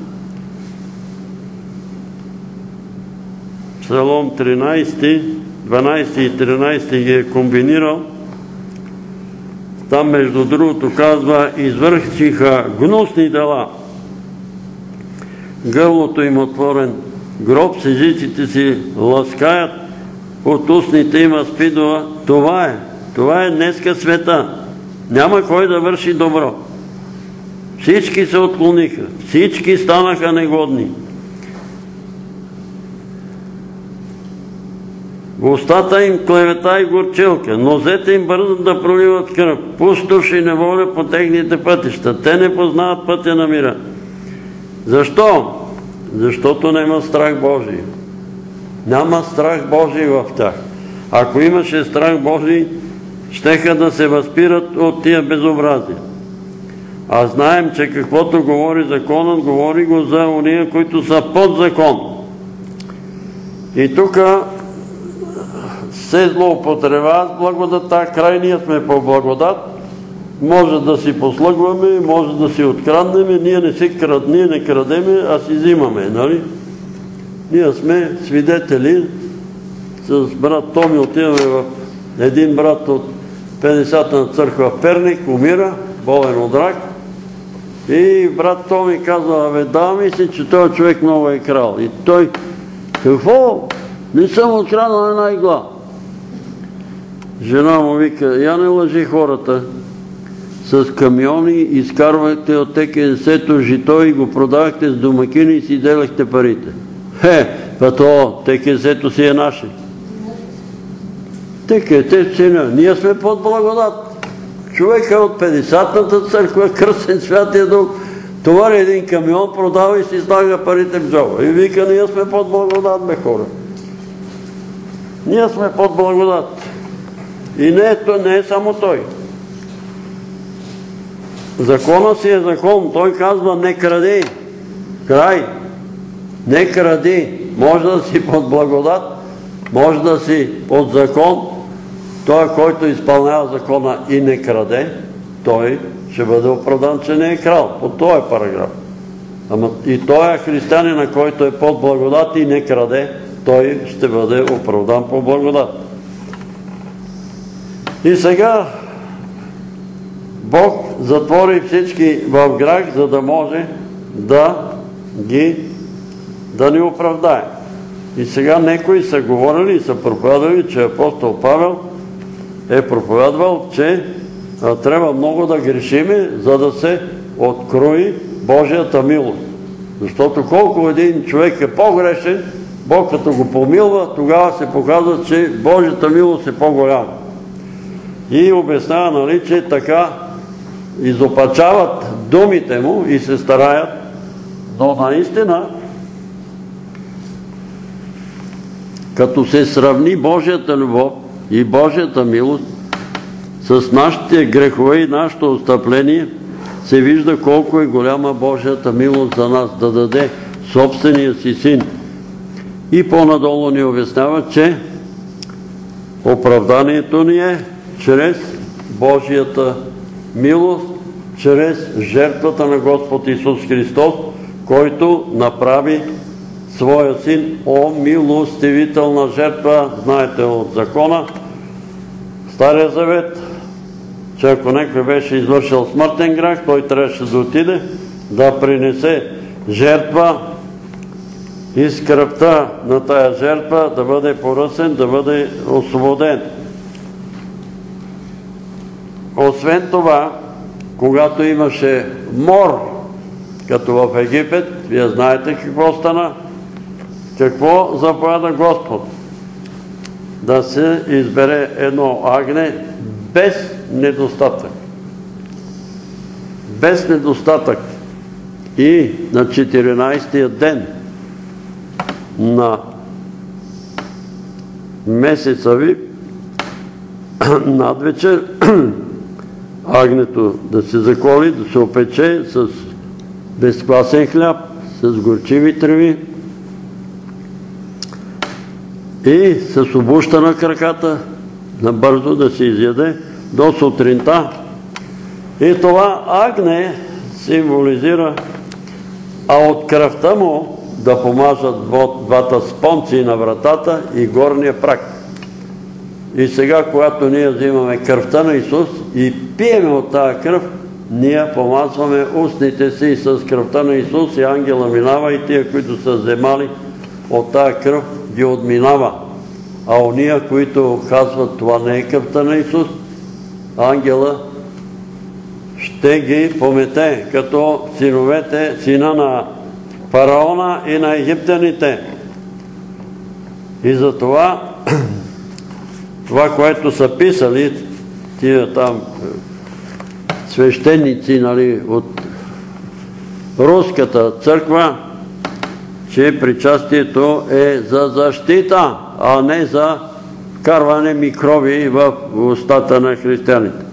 Псалом 13, 12 и 13 ги е комбинирал. Там, между другото, казва, извършиха гнусни дела. Гърлото им отворен гроб с езиците си ласкаят, от устните има спидова. Това е. Това е днеска света. Няма кой да върши добро. Всички се отклониха. Всички станаха негодни. Устата им клевета и горчилка, нозете им бързат да проливат кръв, пустош и неволя по техните пътища. Те не познават пътя на мира. Защо? Защото няма страх Божий. Няма страх Божий в тях. Ако имаше страх Божий, щеха да се възпират от тия безобразия. А знаем, че каквото говори законът, говори го за уния, които са под закон. И тук се злоупотреба с благодата, край сме по благодат, може да си послъгваме, може да си откраднеме, ние не, си крад, ние не крадеме, а си взимаме, нали? Ние сме свидетели, с брат Томи отиваме в един брат от 50-та на църква Перник, умира, болен от рак, И брат Томи казва, абе да, мисли, че този човек много е крал. И той, какво? Не съм откраднал една игла. Жена му вика, я не лъжи хората. С камиони изкарвахте от ТКНС-то жито и го продавахте с домакини и си делахте парите. Хе, па то ТКНС-то си е наше. ТКНС си не. Ние сме под благодат. Човека от 50-та църква, кръстен святия дух, товари един камион, продава и си слага парите в джоба. И вика, ние сме под благодат, бе хора. Ние сме под благодат. И не е, не е само той. Закона си е закон. Той казва не кради. Край. Не кради. Може да си под благодат, може да си под закон. Той, който изпълнява закона и не краде, той ще бъде оправдан, че не е крал. По този параграф. Ама и той е християнина, който е под благодат и не краде, той ще бъде оправдан по благодат. И сега Бог затвори всички в грах, за да може да ги да ни оправдае. И сега некои са говорили и са проповядали, че апостол Павел е проповядвал, че трябва много да грешиме, за да се открои Божията милост. Защото колко един човек е по-грешен, Бог като го помилва, тогава се показва, че Божията милост е по-голяма. И обяснява, нали, че така изопачават думите му и се стараят, но наистина, като се сравни Божията любов и Божията милост с нашите грехове и нашето отстъпление, се вижда колко е голяма Божията милост за нас да даде собствения си син. И по-надолу ни обяснява, че оправданието ни е чрез Божията милост, чрез жертвата на Господ Исус Христос, който направи своя син о милостивителна жертва, знаете от закона, Стария завет, че ако някой беше извършил смъртен грях, той трябваше да отиде да принесе жертва и с на тая жертва да бъде поръсен, да бъде освободен. Освен това, когато имаше мор, като в Египет, вие знаете какво стана, какво заповяда Господ? Да се избере едно агне без недостатък. Без недостатък. И на 14-тия ден на месеца ви надвечер агнето да се заколи, да се опече с безквасен хляб, с горчиви треви и с обуща на краката, набързо да се изяде до сутринта. И това агне символизира, а от кръвта му да помажат двата спонци на вратата и горния прак. И сега, когато ние взимаме кръвта на Исус и пиеме от тази кръв, ние помазваме устните си с кръвта на Исус и ангела минава и тия, които са вземали от тази кръв, ги отминава. А ония, които казват това не е кръвта на Исус, ангела ще ги помете, като синовете, сина на фараона и на египтяните. И затова това, което са писали тия там е, свещеници нали, от руската църква, че причастието е за защита, а не за карване микроби в устата на християните.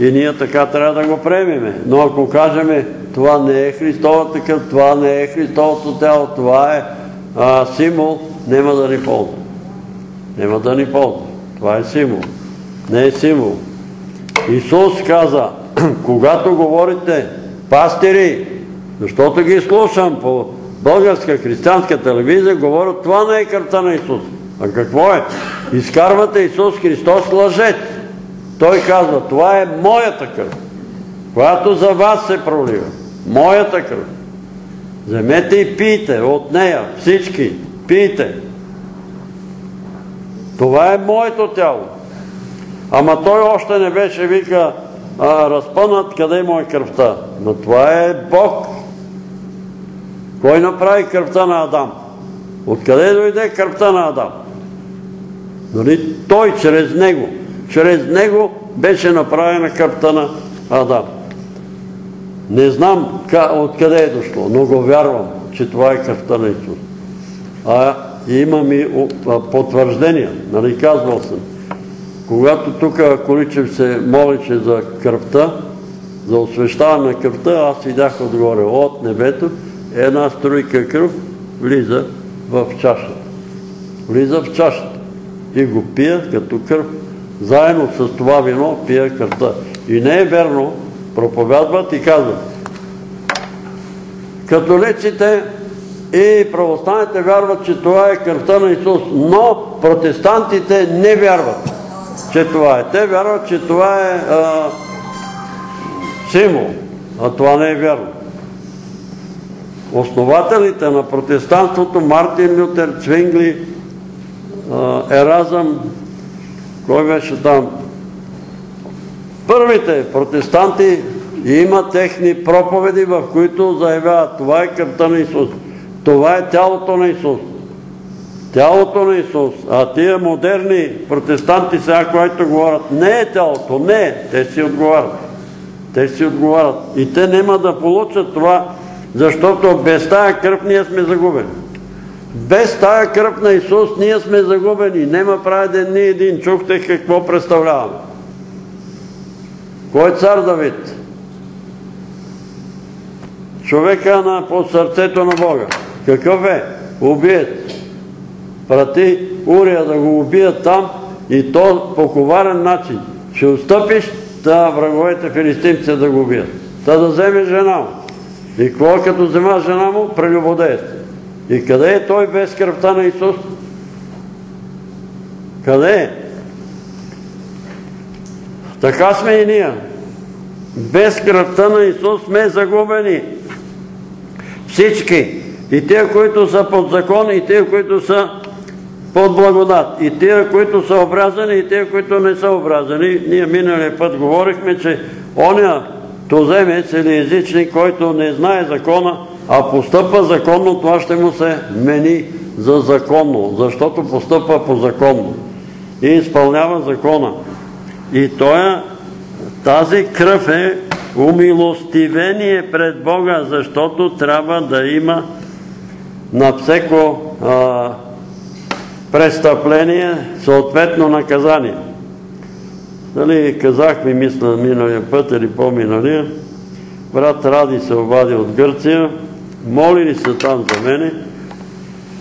И ние така трябва да го приемеме. Но ако кажеме, това не е Христовата кръв, това не е Христовото тяло, това е символ, няма да ни ползва. Няма да ни ползва. Това е символ. Не е символ. Исус каза, когато говорите пастири, защото ги слушам по българска християнска телевизия, говорят, това не е кръвта на Исус. А какво е? Изкарвате Исус Христос лъжец. Той казва, това е моята кръв, която за вас се пролива. моята кръв. Вземете и пийте от нея, всички, пийте. Това е моето тяло. Ама той още не беше, вика, а, разпънат, къде му е кръвта. Но това е Бог. Кой направи кръвта на Адам? Откъде дойде кръвта на Адам? Нали? Той чрез него. Чрез него беше направена кръвта на Адам. Не знам откъде е дошло, но го вярвам, че това е кръвта на Исус. А имам и потвърждения, нали казвал съм. Когато тук Количев се молише за кръвта, за освещаване на кръвта, аз видях отгоре от небето, една струйка кръв влиза в чашата. Влиза в чашата и го пия като кръв. Заедно с това вино пия кръвта. И не е верно, проповядват и казват. Католиците и православните вярват, че това е кръвта на Исус, но протестантите не вярват, че това е. Те вярват, че това е символ, а това не е вярно. Основателите на протестантството, Мартин Лютер, Цвингли, Еразъм, кой беше там? Първите протестанти имат техни проповеди, в които заявяват това е кръвта на Исус. Това е тялото на Исус. Тялото на Исус. А тия модерни протестанти сега, които говорят, не е тялото, не е. Те си отговарят. Те си отговарят. И те няма да получат това, защото без тая кръв ние сме загубени. Без тая кръв на Исус ние сме загубени. Нема прави ден ни един. Чухте какво представляваме. Кой е цар Давид? Човека на, по сърцето на Бога. Какъв е? Убият. Прати Урия да го убият там и то по коварен начин. Ще отстъпиш, та враговете филистимци да го убият. Та да вземе жена му. И какво като взема жена му? Прелюбодеят. И къде е той без кръвта на Исус? Къде е? Така сме и ние. Без кръвта на Исус сме загубени. Всички. И тия, които са под закон, и тия, които са под благодат. И тия, които са образани, и тия, които не са образани. Ние миналия път говорихме, че оня туземец или езичник, който не знае закона, а постъпва законно, това ще му се мени за законно, защото постъпва по законно и изпълнява закона. И тази кръв е умилостивение пред Бога, защото трябва да има на всеко престъпление съответно наказание. Нали, казах ми, мисля, миналия път или по-миналия, брат Ради се обади от Гърция, молили се там за мене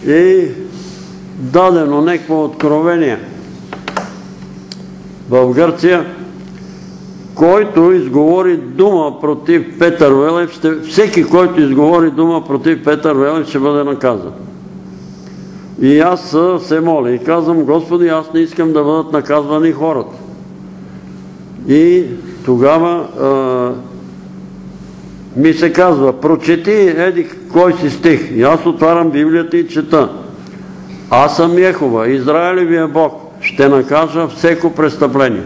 и дадено некво откровение в Гърция, който изговори дума против Петър Велев, всеки, който изговори дума против Петър Велев, ще бъде наказан. И аз се моля и казвам, Господи, аз не искам да бъдат наказвани хората. И тогава ми се казва, прочети еди кой си стих. И аз отварям Библията и чета. Аз съм Ехова, Израилевия Бог, ще накажа всеко престъпление.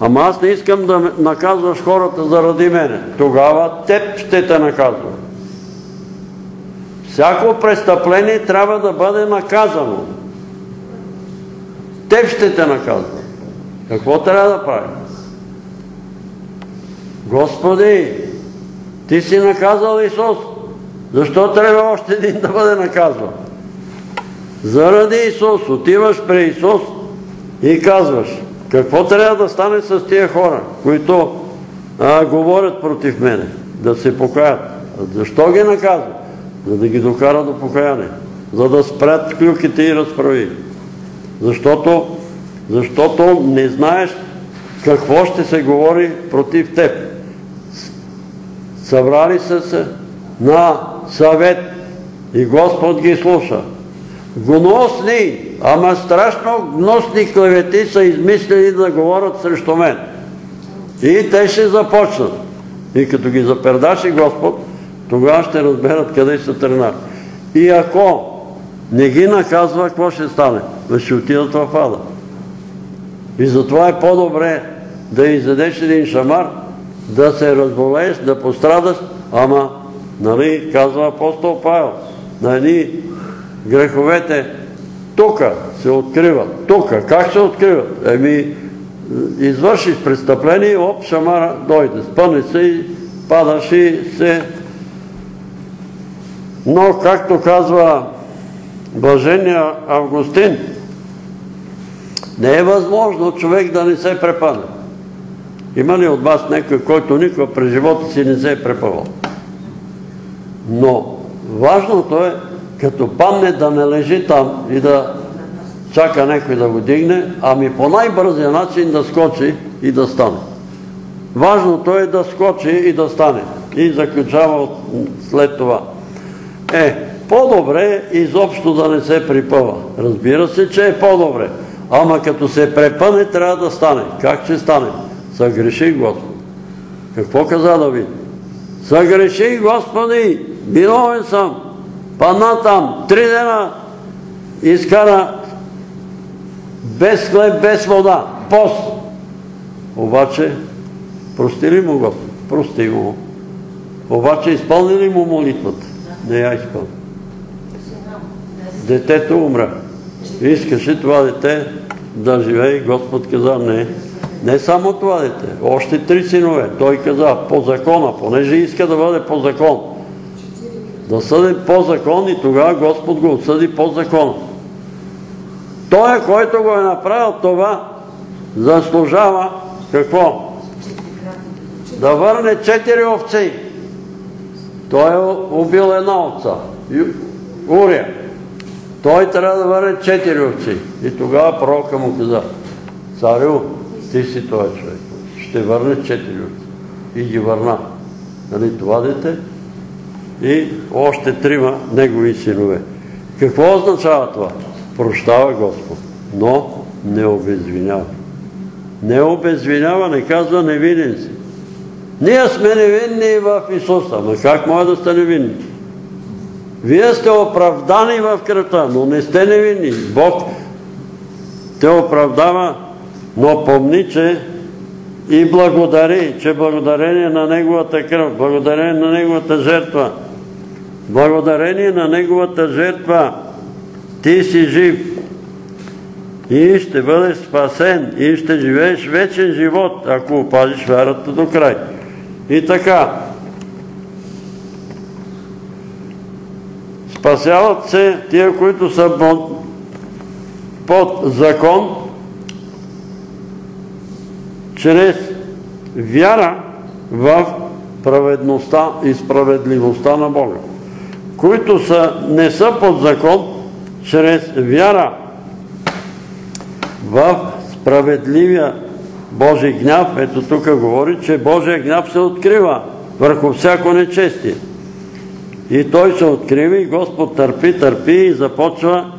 Ама аз не искам да наказваш хората заради мене. Тогава теб ще те наказва. Всяко престъпление трябва да бъде наказано. Теб ще те наказва. Какво трябва да правим? Господи, ти си наказал Исус. Защо трябва още един да бъде наказван? Заради Исус. Отиваш при Исус и казваш, какво трябва да стане с тия хора, които говорят против мене? Да се покаят. Защо ги наказват? За да ги докара до покаяне. За да спрят клюките и разправи. Защото не знаеш какво ще се говори против теб. Събрали са се на съвет и Господ ги слуша. Гносни, ама страшно гносни клевети са измислили да говорят срещу мен. И те ще започнат. И като ги запердаши Господ, Тогава ще разберат къде са тръгнали. И ако не ги наказва, какво ще стане? Да ще отидат в ада. И затова е по-добре да изядеш един шамар, да се разболееш, да пострадаш, ама, нали, казва апостол Павел, на едни греховете тука се откриват. Тука. Как се откриват? Еми, извършиш престъпление, оп, шамара дойде. Спъне се и падаш и се... Но, както казва Блажения Августин, не е възможно човек да не се препъне. Има ли от вас някой, който никога през живота си не се е препъвал? Но важното е, като падне да не лежи там и да чака някой да го дигне, ами по най-бързия начин да скочи и да стане. Важното е да скочи и да стане. И заключава след това. Е, по-добре изобщо да не се припъва. Разбира се, че е по-добре. Ама като се препъне, трябва да стане. Как ще стане? Съгреши Господ. Какво каза Давид? Съгреши Господи, виновен съм. Падна там, три дена изкара без хлеб, без вода, пост. Обаче, прости ли му Господ? Прости му. Обаче, изпълни ли му молитвата? Не я изпълни. Детето умра. Искаше това дете да живее. Господ каза не. Не само това дете, още три синове. Той каза по закона, понеже иска да бъде по закон. Да съди по закон и тогава Господ го отсъди по закон. Той, който го е направил това, заслужава какво? Да върне четири овци. Той е убил една овца. Урия. Той трябва да върне четири овци. И тогава пророка му каза, царю, ти си този човек. Ще върне четири овци. И ги върна. Нали това дете? И още трима негови синове. Какво означава това? Прощава Господ, но не обезвинява. Не обезвинява, не казва невинен си. Ние сме невинни в Исуса. Ма как може да сте невинни? Вие сте оправдани в кръвта, но не сте невинни. Бог те оправдава, но помни, че и благодари, че благодарение на Неговата кръв, благодарение на Неговата жертва, благодарение на Неговата жертва, ти си жив и ще бъдеш спасен и ще живееш вечен живот, ако опазиш вярата до край. И така, спасяват се тия, които са под закон, чрез вяра в праведността и справедливостта на Бога. Които не са под закон, чрез вяра в справедливия Божий гняв, ето тук говори, че Божия гняв се открива върху всяко нечестие. И той се открива и Господ търпи, търпи и започва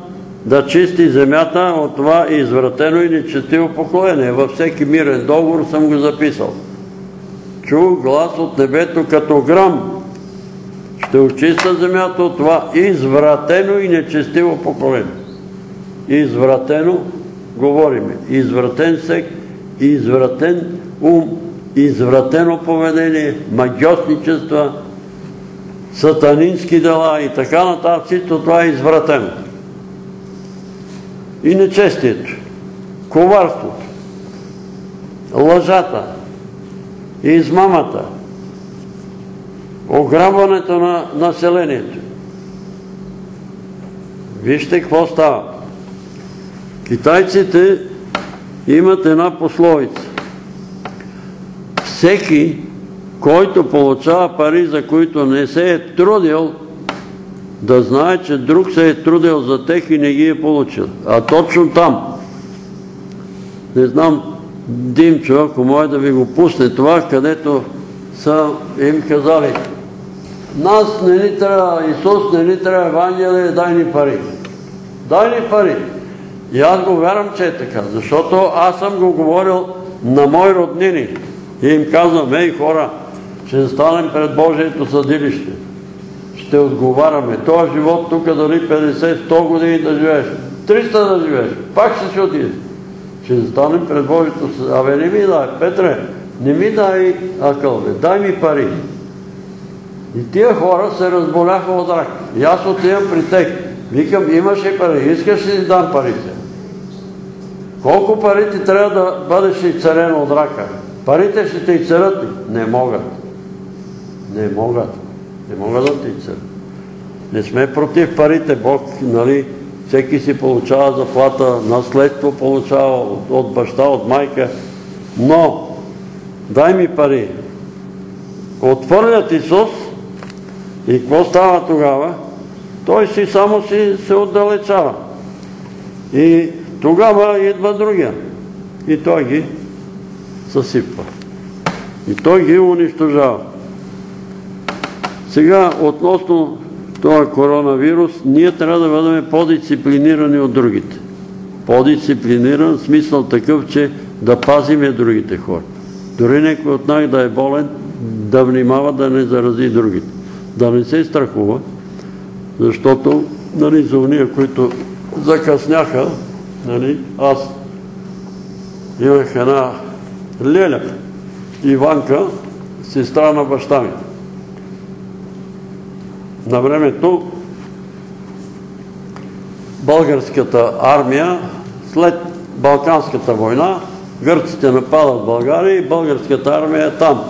да чисти земята от това извратено и нечестиво поколение. Във всеки мирен договор съм го записал. Чух глас от небето като грам. Ще очиста земята от това извратено и нечестиво поколение. Извратено, говориме, извратен сек, извратен ум, извратено поведение, магиосничества, сатанински дела и така нататък, всичко това е извратено. И нечестието, коварството, лъжата, измамата, ограбването на населението. Вижте какво става. Китайците имат една пословица. Всеки, който получава пари, за които не се е трудил, да знае, че друг се е трудил за тех и не ги е получил. А точно там, не знам, Димчо, ако може да ви го пусне това, където са им казали, нас не ни трябва, Исус не ни трябва Евангелие, дай ни пари. Дай ни пари. И аз го вярвам, че е така, защото аз съм го говорил на мои роднини. И им казвам, ей хора, ще станем пред Божието съдилище. Ще отговаряме. Този живот тук дали 50-100 години да живееш, 300 да живееш, пак ще си отидеш. Ще застанем пред Божието. Абе не ми дай, Петре, не ми дай акъл, дай ми пари. И тия хора се разболяха от рак. И аз отивам при тях. Викам, имаш ли пари? Искаш ли да дам парите? Колко пари ти трябва да бъдеш изцелен от рака? Парите ще те изцелят ли? Не могат. Не могат. Не могат да изцелят. Не сме против парите. Бог, нали, всеки си получава заплата, наследство получава от, от баща, от майка. Но, дай ми пари. Отвърлят Исус и какво става тогава? Той си само си се отдалечава. И тогава идва другия. И той ги съсипва. И той ги унищожава. Сега, относно този коронавирус, ние трябва да бъдем по-дисциплинирани от другите. По-дисциплиниран, смисъл такъв, че да пазиме другите хора. Дори някой от нас да е болен, да внимава да не зарази другите. Да не се страхува, защото нали, за уния, които закъсняха, нали, аз имах една леля, Иванка, сестра на баща ми. На времето българската армия след Балканската война гърците нападат България и българската армия е там,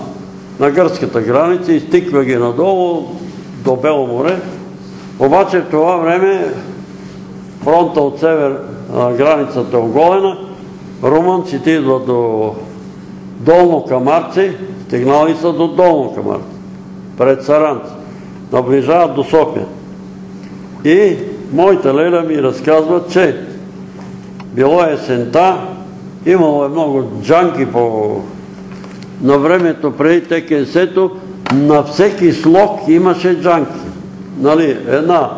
на гръцката граница, изтиква ги надолу до Бело море. Обаче в това време фронта от север границата е оголена, румънците идват до Долно Камарци, стигнали са до Долно Камарци, пред Саранци, наближават до София. И моята леля ми разказва, че било е есента, имало е много джанки по... на времето преди текенсето, на всеки слог имаше джанки. Нали, една,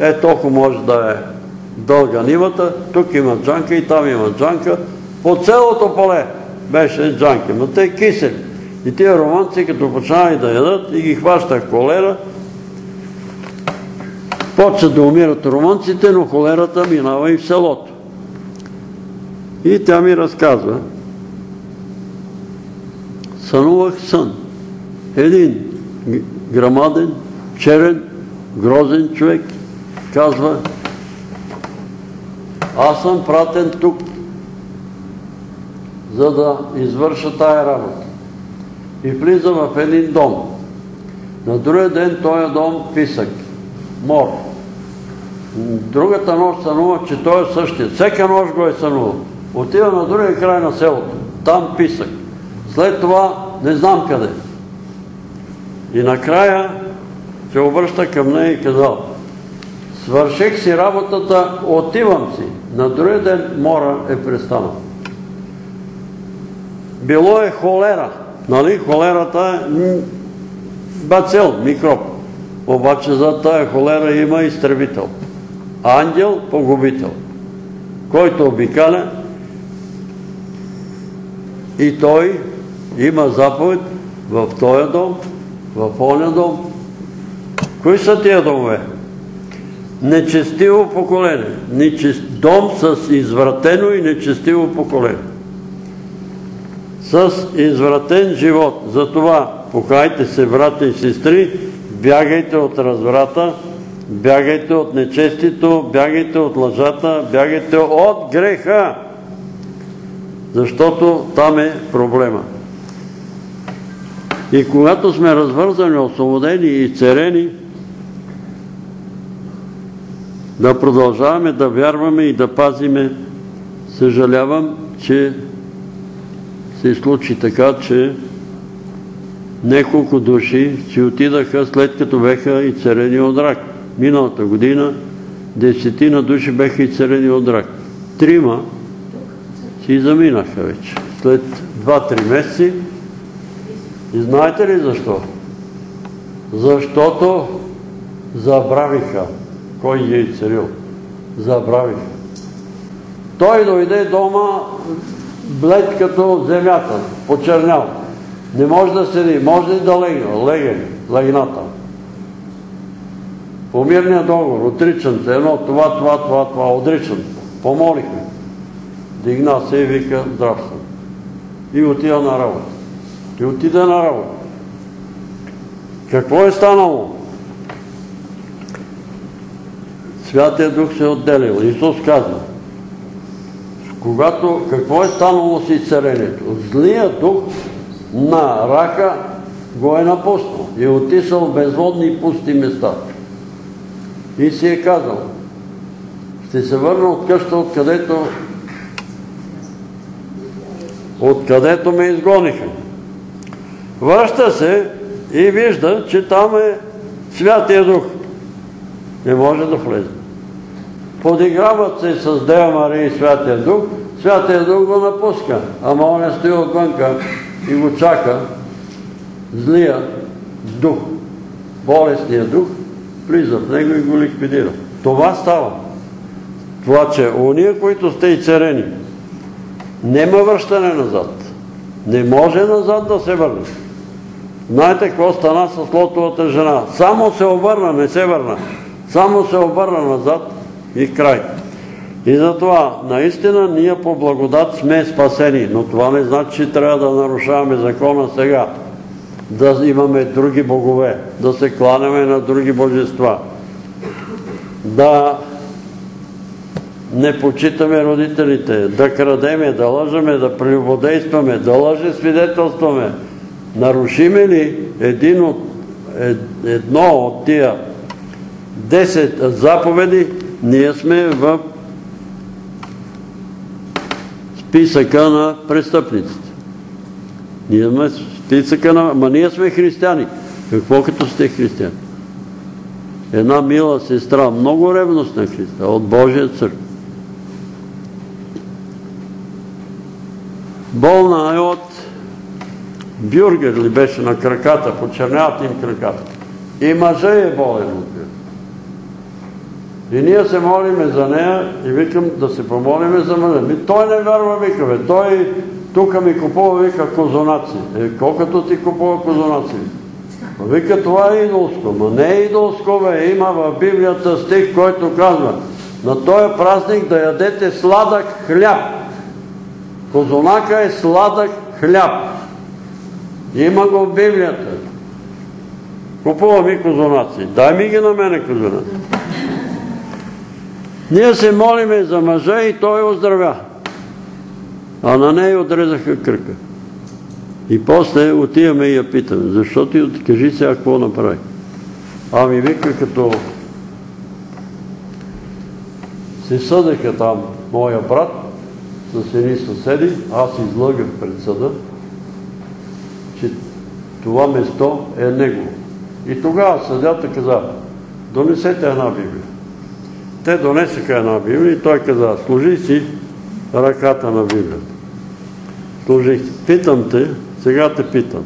е толкова може да е дълга нивата, тук има джанка и там има джанка. По цялото поле беше джанки, но те кисели. И тия романци, като почнали да ядат и ги хваща холера, почват да умират романците, но холерата минава и в селото. И тя ми разказва, сънувах сън. Един грамаден, черен, грозен човек казва, аз съм пратен тук, за да извърша тая работа. И влиза в един дом. На другия ден този дом писък, мор. Другата нощ сънува, че той е същия. Всека нощ го е сънувал. Отива на другия край на селото. Там писък. След това не знам къде. И накрая се обръща към нея и казал, свърших си работата, отивам си. На другия ден мора е престанал. Било е холера. Нали? Холерата е бацел, микроб. Обаче за тая холера има изтребител. Ангел, погубител. Който обикаля и той има заповед в този дом, в оня дом. Кои са тия домове? Нечестиво поколение. Дом с извратено и нечестиво поколение. С извратен живот. Затова покайте се, брата и сестри, бягайте от разврата, бягайте от нечестито, бягайте от лъжата, бягайте от греха. Защото там е проблема. И когато сме развързани, освободени и церени, да продължаваме да вярваме и да пазиме. Съжалявам, че се случи така, че няколко души си отидаха след като беха и царени от рак. Миналата година десетина души беха и царени от рак. Трима си заминаха вече. След 2-3 месеци. И знаете ли защо? Защото забравиха кой ги е царил. Забравиха. Той дойде дома блед като земята, почернял. Не може да седи, може да легне, леге, легната. По мирния договор, отричам се, едно, това, това, това, това, отричам. Помолихме. Дигна се и вика, здрав съм. И отида на работа. И отида на работа. Какво е станало? Святия Дух се е отделил. Исус казва, когато, какво е станало с изцелението? Злият дух на рака го е напуснал и е отишъл в безводни и пусти места. И си е казал, ще се върна от къща, откъдето откъдето ме изгониха. Връща се и вижда, че там е Святия Дух. Не може да влезе. Подиграват се с Дева Мария и Святия Дух, Святия Дух го напуска, ама он е стои отвънка и го чака злия дух, болестния дух, влиза в него и го ликвидира. Това става. Това, че уния, които сте и царени, нема връщане назад. Не може назад да се върне. Знаете какво стана с Лотовата жена? Само се обърна, не се върна. Само се обърна назад и край. И затова, наистина, ние по благодат сме спасени, но това не значи, че трябва да нарушаваме закона сега, да имаме други богове, да се кланяме на други божества, да не почитаме родителите, да крадеме, да лъжаме, да прелюбодействаме, да лъже свидетелстваме. Нарушиме ли едно от тия 10 заповеди, ние сме в списъка на престъпниците. Ние сме списъка на... Ма ние сме християни. Какво като сте християни? Една мила сестра, много ревностна Христа, от Божия църква. Болна е от бюргер ли беше на краката, почерняват им краката. И мъжа е болен от. И ние се молиме за нея и викам да се помолиме за мъжа. Той не вярва, вика, бе. Той тук ми купува, вика, козонаци. Е, колкото ти купува козонаци? Вика, това е идолско. Ма не е идолско, бе. Има в Библията стих, който казва на този празник да ядете сладък хляб. Козонака е сладък хляб. Има го в Библията. Купува ми козонаци. Дай ми ги на мене козонаци. Ние се молиме за мъжа и той оздравя. А на нея отрезаха кръка. И после отиваме и я питаме, защо ти кажи сега какво направи? Ами вика, като се съдеха там моя брат с едни съседи, аз излъгах пред съда, че това место е негово. И тогава съдята каза, донесете една Библия. Те донесеха една Библия и той каза, служи си ръката на Библията. Служих. Питам те, сега те питам.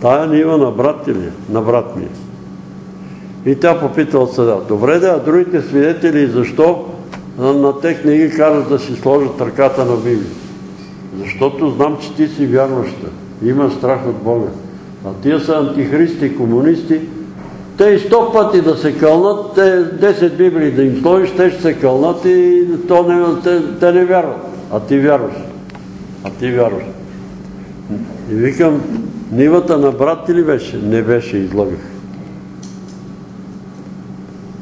Тая нива на брат ли е? На брат ми е. И тя попита от съда. Добре да, а другите свидетели защо на тех не ги карат да си сложат ръката на Библия? Защото знам, че ти си вярваща. Има страх от Бога. А тия са антихристи, комунисти, те и сто пъти да се кълнат, те 10 библии да им сложиш, те ще се кълнат и те, не вярват. А ти вярваш. А ти вярваш. И викам, нивата на брат ти ли беше? Не беше, излагах.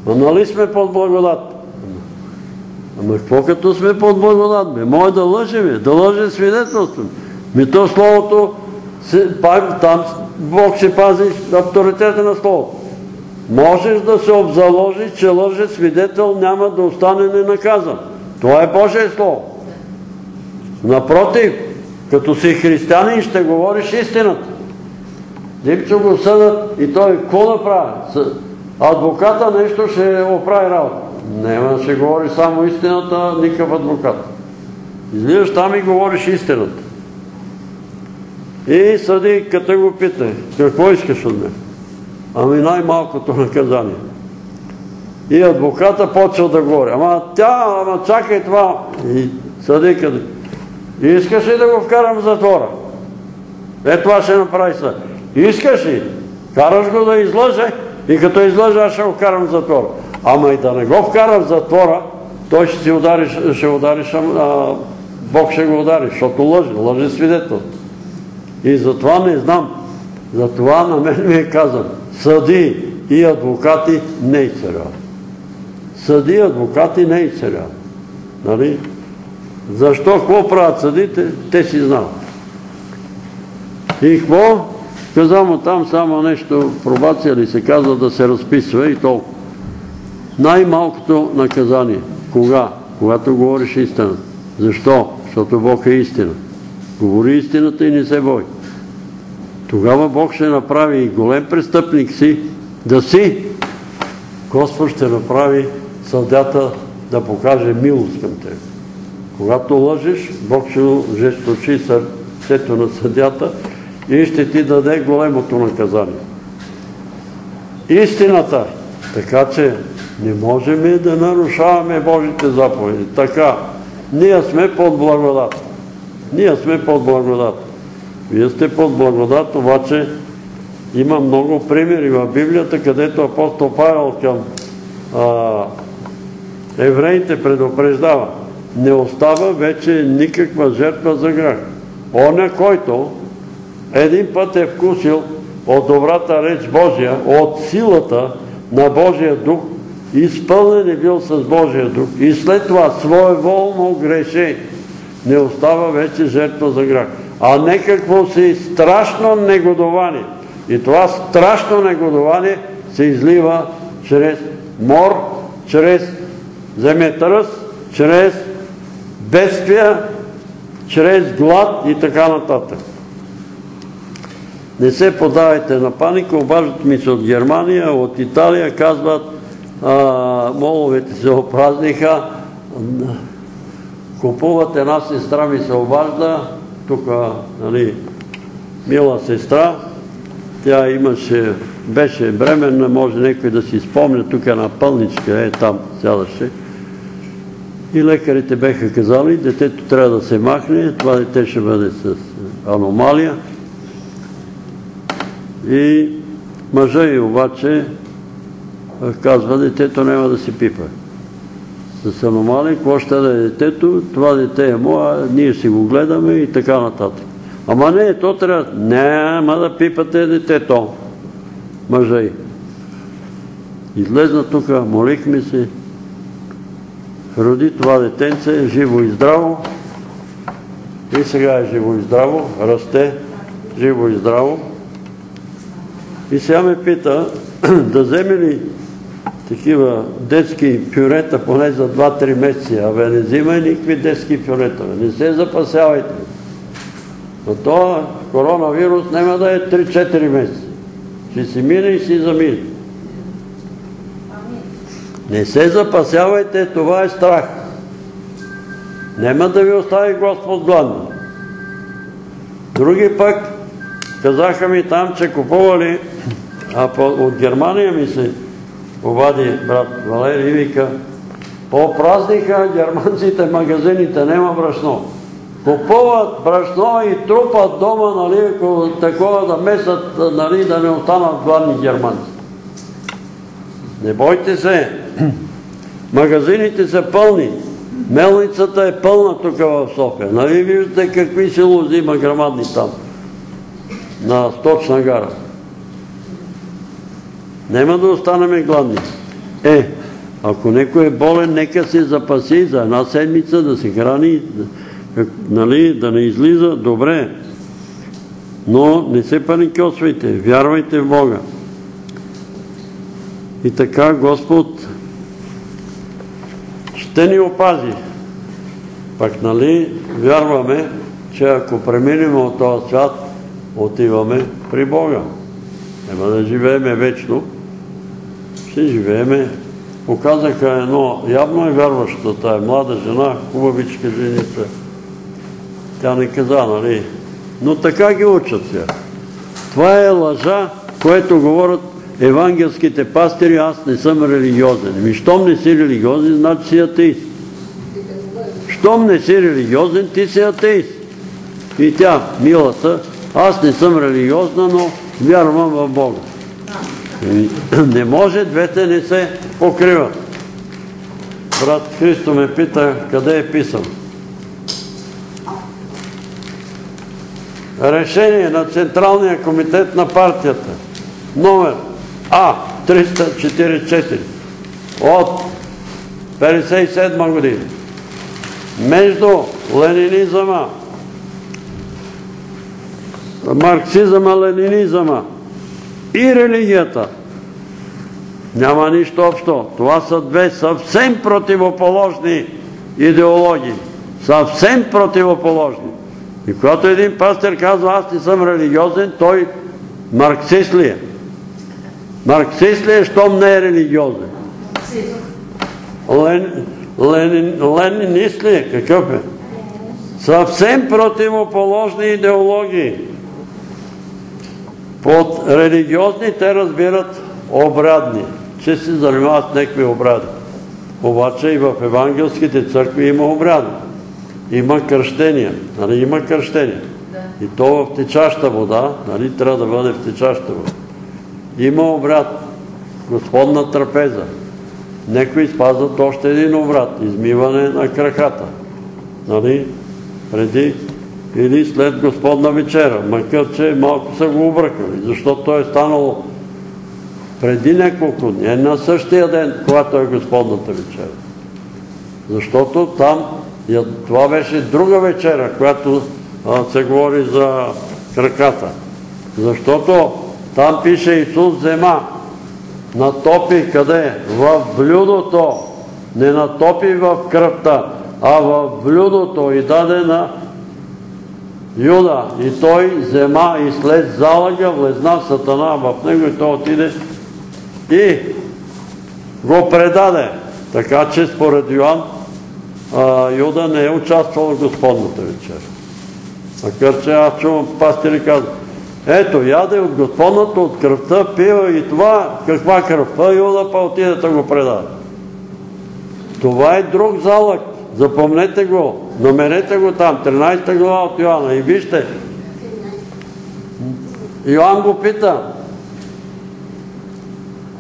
А нали сме под благодат? Ама какво като сме под благодат? Бе, може да лъжеме, да лъже свидетелство. Ми то Словото, там Бог ще пази авторитета на Словото. Можеш да се обзаложи, че лъже свидетел няма да остане ненаказан. Това е Божие Слово. Напротив, като си християнин ще говориш истината. Димчо го съдат и той какво да прави? Адвоката нещо ще оправи работа. Нема ще говори само истината, никакъв адвокат. Излизаш там и говориш истината. И съди, като го пита, какво искаш от мен? Ами най-малкото наказание. И адвоката почва да говори. Ама тя, ама чакай това. И съди къде. Искаш ли да го вкарам в затвора? Е, това ще направи са. Искаш ли? Караш го да излъже И като излъжа, аз ще го карам в затвора. Ама и да не го вкарам в затвора, той ще си удари, ще удари, Бог ще го удари, защото лъжи, лъжи свидетел. И затова не знам, затова на мен ми е казан, съди и адвокати не и царя. Съди и адвокати не и царя. Нали? Защо, какво правят съдите, те си знаят. И какво? Каза му там само нещо, пробация ли се казва да се разписва и толкова. Най-малкото наказание. Кога? Когато говориш истина. Защо? Защото Бог е истина. Говори истината и не се бой. Тогава Бог ще направи и голем престъпник си, да си. Господ ще направи съдята да покаже милост към теб. Когато лъжиш, Бог ще жесточи сърцето на съдята и ще ти даде големото наказание. Истината. Така че не можем да нарушаваме Божите заповеди. Така. Ние сме под благодат. Ние сме под благодат. Вие сте под благодат, обаче има много примери в Библията, където апостол Павел към евреите предупреждава. Не остава вече никаква жертва за грях. Оня, който един път е вкусил от добрата реч Божия, от силата на Божия дух, изпълнен е бил с Божия дух и след това своеволно греше, не остава вече жертва за грях. А некакво си страшно негодование. И това страшно негодование се излива чрез мор, чрез земетръс, чрез бедствия, чрез глад и така нататък. Не се подавайте на паника, обаждат ми се от Германия, от Италия, казват, моловете се опразниха, купуват една сестра ми се обажда, тук, нали, мила сестра, тя имаше, беше бременна, може някой да си спомня, тук е една пълничка, е там сядаше. И лекарите беха казали, детето трябва да се махне, това дете ще бъде с аномалия. И мъжа и обаче казва, детето няма да се пипа. С аномалия, какво ще да е детето, това дете е моя, ние си го гледаме и така нататък. Ама не, то трябва, няма да пипате детето, мъжа и. Излезна тук, молихме се, роди това детенце, живо и здраво, и сега е живо и здраво, расте, живо и здраво. И сега ме пита да вземе ли такива детски пюрета поне за 2-3 месеца. Абе, не взимай никакви детски пюрета. Не се запасявайте. Но това коронавирус няма да е 3-4 месеца. Ще си мине и си замине. Не се запасявайте, това е страх. Нема да ви остави Господ гладни. Други пък казаха ми там, че купували, а от Германия ми се обади брат Валери и вика, по праздника германците магазините нема брашно. Купуват брашно и трупат дома, нали, такова да месат, нали, да не останат гладни германци. Не бойте се, магазините са пълни. Мелницата е пълна тук в София. Нали виждате какви се лози има грамадни там, на сточна гара. Нема да останеме гладни. Е, ако некой е болен, нека се запаси за една седмица да се храни, нали, да не излиза, добре. Но не се паникосвайте, вярвайте в Бога. И така Господ ще ни опази. Пак нали вярваме, че ако преминем от този свят, отиваме при Бога. Нема да живееме вечно, ще живееме. Показаха едно, явно е вярваща тая млада жена, хубавичка женица. Тя не каза, нали? Но така ги учат сега. Това е лъжа, което говорят евангелските пастири, аз не съм религиозен. Ми, щом не си религиозен, значи си атеист. Щом не си религиозен, ти си атеист. И тя, милата, аз не съм религиозна, но вярвам в Бога. Не може, двете не се покриват. Брат Христо ме пита къде е писан. Решение на Централния комитет на партията номер А 344 от 57 година между ленинизъма, марксизъма, ленинизъма и религията няма нищо общо. Това са две съвсем противоположни идеологии. Съвсем противоположни. И когато един пастир казва, аз не съм религиозен, той марксист ли е? Марксист ли е, щом не е религиозен? Лен, Ленин, Ленинист ли е? Какъв е? Съвсем противоположни идеологии. Под религиозни те разбират обрядни, че се занимават с някакви обряди. Обаче и в евангелските църкви има обряди. Има кръщения. Нали? Има кръщения. И то в течаща вода, нали? трябва да бъде в течаща вода. Има обряд. Господна трапеза. Некои спазват още един обрат. Измиване на краката. Нали? Преди или след Господна вечера. Макар, че малко са го обръкали. Защото той е станало преди няколко дни, на същия ден, когато е Господната вечера. Защото там това беше друга вечера, която се говори за краката. Защото там пише Исус взема, натопи къде? В блюдото. Не натопи в кръвта, а в блюдото и даде на Юда. И той взема и след залъга влезна сатана в него и той отиде и го предаде. Така че според Йоан Юда не е участвал в Господната вечера. Макар че аз чувам пастири казват, ето, яде от Господната, от кръвта, пива и това, каква кръв? Па Юда па отиде да го предаде. Това е друг залък. Запомнете го. Намерете го там. 13 глава от Йоанна. И вижте. Йоан го пита.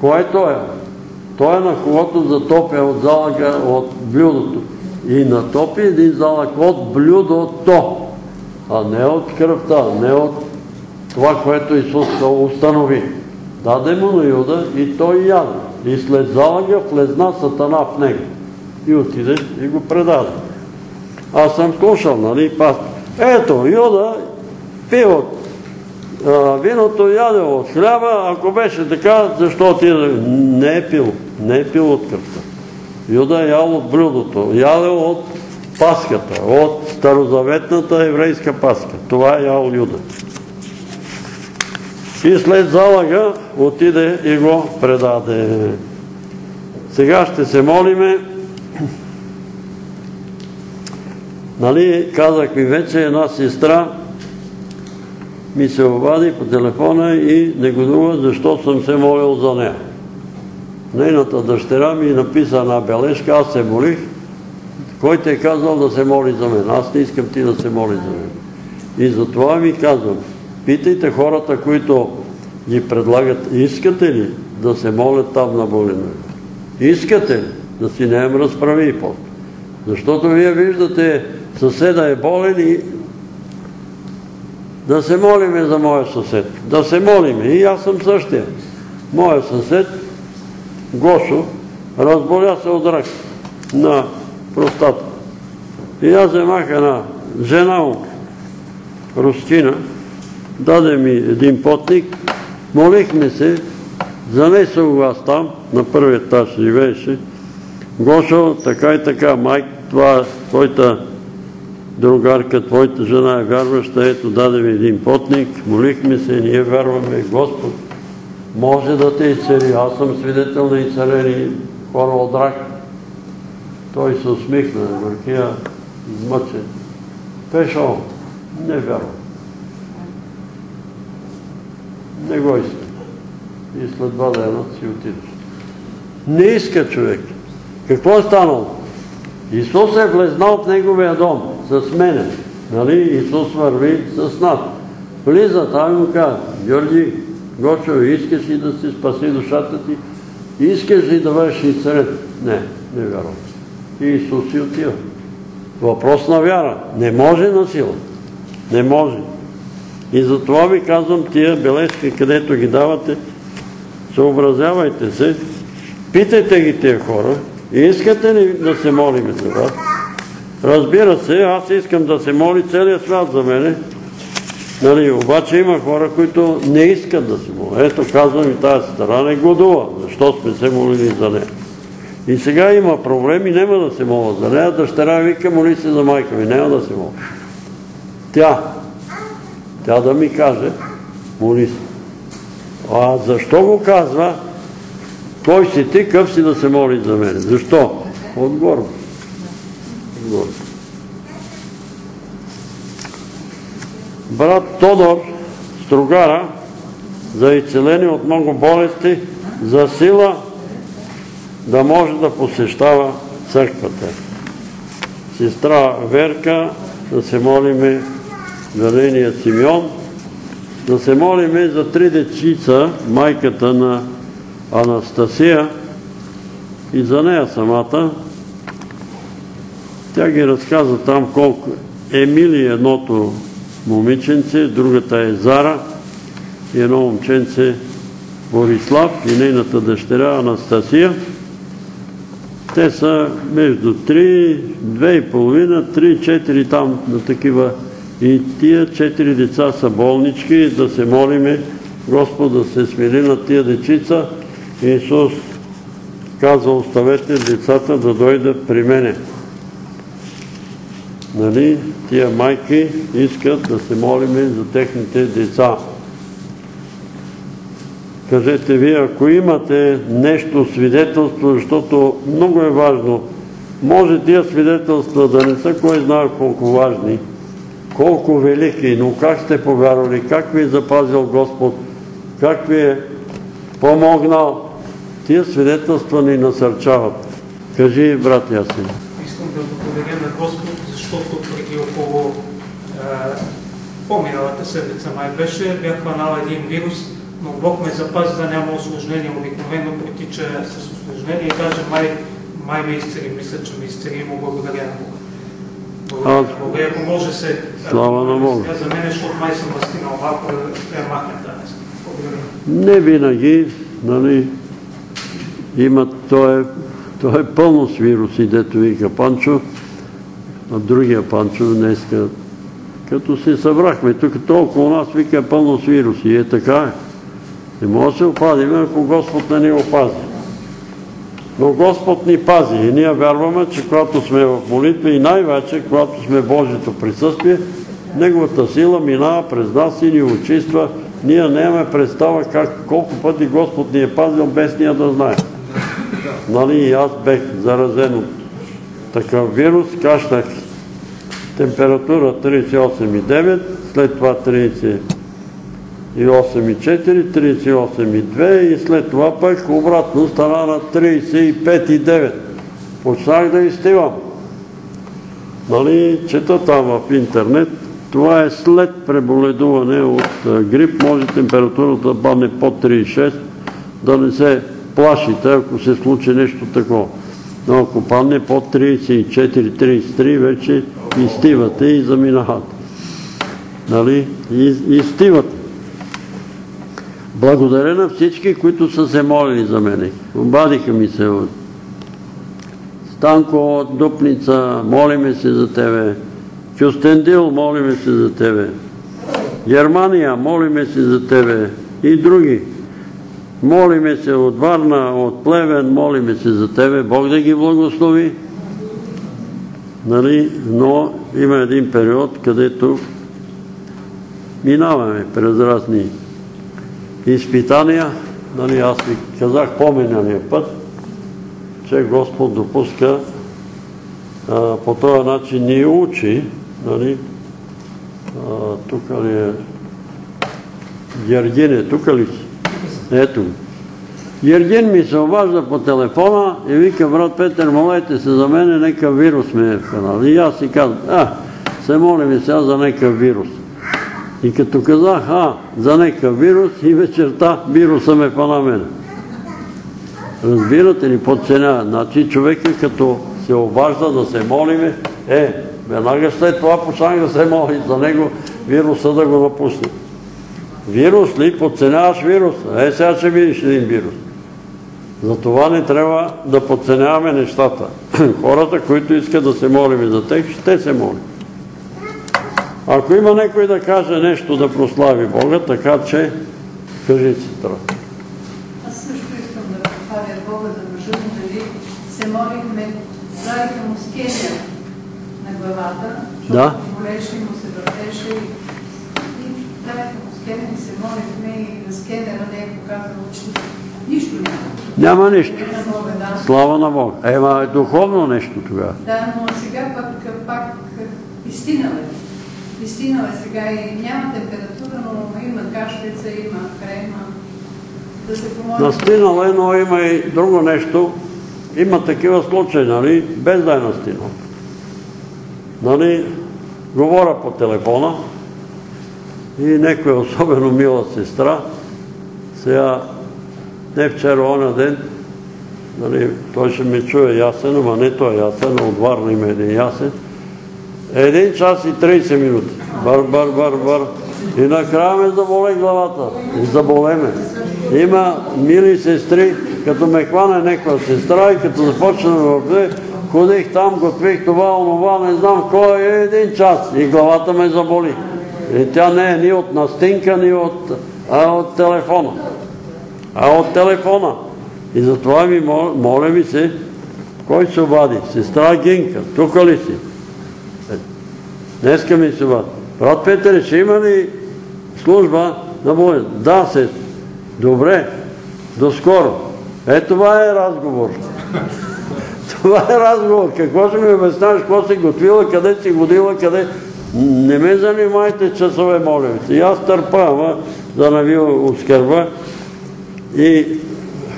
Кой той е? Той е на когото затопя от залъка от блюдото. И натопи един залък от блюдото, а не от кръвта, не от това, което Исус установи. Даде му на Юда и той яде. И след залъга влезна сатана в него. И отиде и го предаде. Аз съм слушал, нали, пастор. Ето, Юда пи от виното яде от хляба, ако беше така, защо отиде? Не е пил. Не е пил от кръвта. Юда е ял от блюдото. Яде от паската, от старозаветната еврейска паска. Това е ял Юда. И след залага отиде и го предаде. Сега ще се молиме. Нали, казах ви вече, една сестра ми се обади по телефона и негодува, защо съм се молил за нея. Нейната дъщеря ми написа една бележка, аз се молих. Кой те е казал да се моли за мен? Аз не искам ти да се моли за мен. И затова ми казвам, питайте хората, които ги предлагат, искате ли да се молят там на болина? Искате ли да си неем разправи и под? Защото вие виждате, съседа е болен и да се молиме за моя съсед. Да се молиме. И аз съм същия. Моя съсед, Гошо, разболя се от рак на простата. И аз вземах една жена му, Рустина, даде ми един потник, молихме се, занесох го аз там, на първият етаж живееше, Гошо, така и така, майк, това, твоята другарка, твоята жена е вярваща, ето даде ми един потник, молихме се, ние вярваме, Господ може да те изцели. Аз съм свидетел на изцелени хора от рак. Той се усмихна, горкия измъчен. Пешо, не вярвам. Не го иска. И след два дена си отидеш. Не иска човек. Какво е станало? Исус е влезнал в неговия дом с мене. Нали? Исус върви с нас. Влиза там и му казва, Георги, Гочо, искаш ли да си спаси душата ти? Искаш ли да бъдеш изцелен? Не, не вярвам. И Исус си отива. Въпрос на вяра. Не може на сила. Не може. И затова ви казвам тия бележки, където ги давате, съобразявайте се, питайте ги тия хора, искате ли да се молиме за вас? Разбира се, аз искам да се моли целият свят за мене, Нали, обаче има хора, които не искат да се молят. Ето казвам и тази стара не годува, защо сме се молили за нея. И сега има проблем и няма да се моля за нея. Дъщеря вика, моли се за майка ми, няма да се моля. Тя, тя да ми каже, моли се. А защо го казва? Кой си ти, къв си да се моли за мене? Защо? Отгоре. Отгоре. Брат Тодор Стругара за изцеление от много болести, за сила да може да посещава църквата. Сестра Верка, да се молиме за нейния Симеон, да се молиме за три дечица, майката на Анастасия и за нея самата. Тя ги разказа там колко Емили едното момиченце, другата е Зара и едно момченце Борислав и нейната дъщеря Анастасия. Те са между 3, 2,5, 3, 4 там на такива. И тия четири деца са болнички, да се молиме Господ да се смили на тия дечица. Исус казва, оставете децата да дойдат при мене. Нали, тия майки искат да се молиме за техните деца. Кажете ви, ако имате нещо свидетелство, защото много е важно, може тия свидетелства да не са кой знае колко важни, колко велики, но как сте повярвали, как ви е запазил Господ, как ви е помогнал, тия свидетелства ни насърчават. Кажи, брат Ясин. Искам да благодаря на Господ, защото преди около по-миналата седмица май беше, бях хванал един вирус, но Бог ме запази да няма осложнение. Обикновено протича с осложнение и даже май, май ме изцели. Мисля, че ме изцели му благодаря на Бога. Благодаря ако може се... Слава на Бога. За мен, защото май съм възкинал малко махне тази. Благодаря. Не винаги, нали, има, е, то е пълно с вируси, дето вика Панчо, а другия Панчо днеска, като се събрахме, тук толкова у нас вика пълно с вируси, е така е. Не може да се опазим, ако Господ не ни опази. Но Господ ни пази и ние вярваме, че когато сме в молитва и най-вече, когато сме в Божието присъствие, Неговата сила минава през нас и ни очиства. Ние нямаме представа как, колко пъти Господ ни е пазил без ние да знаем. Нали, аз бех заразен от такъв вирус, кашлях температура 38,9, след това 38,4, 38,2 и след това пък обратно стана на 35,9. Почнах да изтивам. Нали, чета там в интернет, това е след преболедуване от грип, може температурата да падне под 36, да не се плашите, ако се случи нещо такова. Но ако падне под 34-33, вече изтивате и заминавате. Нали? Изтивате. Благодаря на всички, които са се молили за мене. Обадиха ми се от Станко от Дупница, молиме се за тебе. Кюстендил, молиме се за тебе. Германия, молиме се за тебе. И други. Молиме се от Варна, от Плевен, молиме се за тебе. Бог да ги благослови. Нали? Но има един период, където минаваме през разни изпитания. Нали? Аз ви казах по-миналия път, че Господ допуска по този начин ни учи. Нали? Тук ли е Гергине, тук ли си? Ето го. Ергин ми се обажда по телефона и вика, брат Петър, молете се за мене, нека вирус ме е вкарал. И аз си казвам, а, се молим сега за нека вирус. И като казах, а, за некакъв вирус и вечерта вируса ме фана мене. Разбирате ли, подценява. Значи човека като се обажда да се молиме, е, веднага след това почнах да се моли за него вируса да го напусне. Вирус ли? Подценяваш вируса. Е, сега ще видиш един вирус. Затова не трябва да подценяваме нещата. Хората, които искат да се молим за тях, ще се молим. Ако има някой да каже нещо да прослави Бога, така че кажи си това. Аз също искам да похваля Бога за му, дали се молихме, правиха му скенер на главата, защото Да. болеше и му се въртеше и, и правиха му скенер и се молихме и на скенера не е показало, че нищо няма. Няма нищо. Да. Слава на Бога. Ема е духовно нещо тогава. Да, но сега пък, пак истинал е. Истинал е сега и няма температура, но има кашлица, има крема. Да се помолим. Настинал е, но има и друго нещо. Има такива случаи, нали, без да е настинал. Нали, говоря по телефона и некоя особено мила сестра, сега, не вчера, оня ден, нали, той ще ме чуе ясен, ама не той е ясен, а от Варна има един ясен. Един час и 30 минути. Бар, бар, бар, бар. И накрая ме заболе главата. И заболеме. Има мили сестри, като ме хване някаква сестра и като започна в две, ходих там, готвих това, онова, не знам кой е един час. И главата ме заболи. И тя не е ни от настинка, ни от, а от телефона. А от телефона. И затова ми мол- моля ми се, кой се обади? Сестра Гинка, тук ли си? Е, Днеска ми се обади. Брат Петър, ще има ли служба на Бога? Да, се. Добре. До скоро. Е, това е разговор. Това е разговор. Какво ще ми обясняваш, какво си готвила, къде си годила, къде... Не ме занимайте часове, моля се. И аз търпа, ама да не ви оскърба. И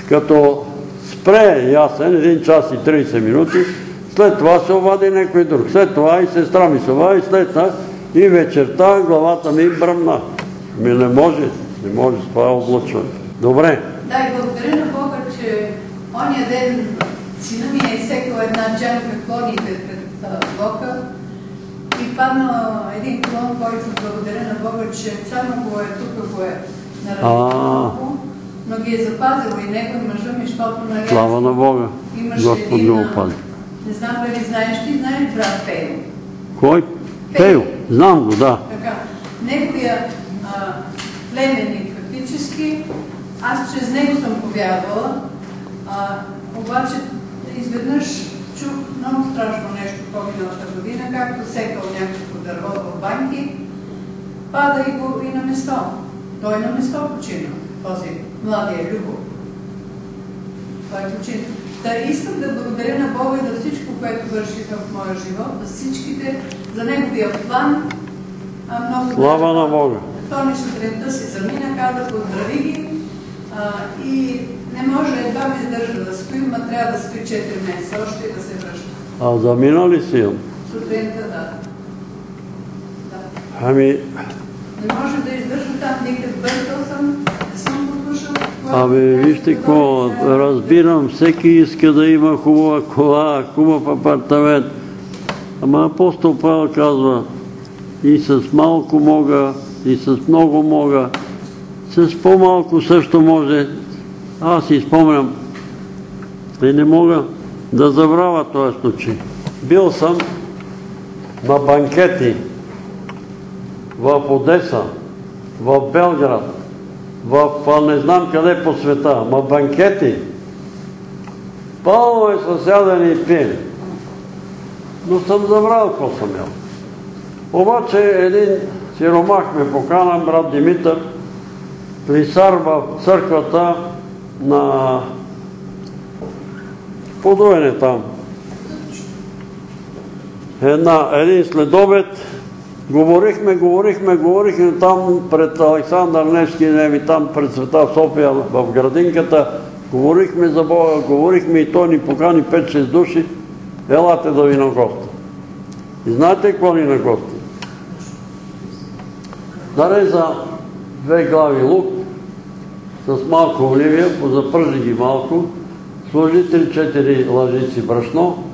като спре ясен, един час и 30 минути, след това се обади някой друг. След това и сестра ми се обади, след това и вечерта главата ми бръмна. Ми не може, не може това облъчване. Добре, Да, и благодаря на Бога, че оня ден сина ми е изсекал една джамка клоните пред а, блока и падна един клон, който благодаря на Бога, че само го е тук, го е наранил но ги е запазил и него и мъжа ми, защото нали, слава на Бога. Господ го опази. Не знам дали знаеш, ти знаеш брат Пейл. Кой? Пейл. Знам го, да. Така, неговия племенник фактически, аз чрез него съм повярвала, а, обаче изведнъж чух много страшно нещо по-миналата година, както секал някакво дърво в банки, пада и, го, и на место. Той на место почина, този младия Любо. Той почина. Да, искам да благодаря на Бога за всичко, което вършиха в моя живот, за всичките, за неговия план. А, много Слава на Бога. Тони сутринта си замина, каза, поздрави ги а, и не може едва ми издържа да спи, ма трябва да спи 4 месеца още и да се връща. А замина ли си? Сутринта, да. да. Ами, Не може да издържа там, никъде бъркал съм, не съм послушал. Абе, вижте какво, разбирам, всеки иска да има хубава кола, хубав апартамент. Ама апостол Павел казва, и с малко мога, и с много мога, с по-малко също може. Аз си спомням, и не мога да забравя този случай. Бил съм на банкети в Одеса, в Белград, в не знам къде по света, ма банкети. Пълно е със ядене и пиене. Но съм забрал какво съм ял. Обаче един сиромах ме покана, брат Димитър, клисар в църквата на Подуене там. Един следобед Говорихме, говорихме, говорихме там пред Александър Невски, не там пред Света София в градинката. Говорихме за Бога, говорихме и той ни покани 5-6 души. Елате да ви на гости. И знаете какво ни на гости? нареза две глави лук с малко оливия, позапържи ги малко, сложи 3-4 лъжици брашно,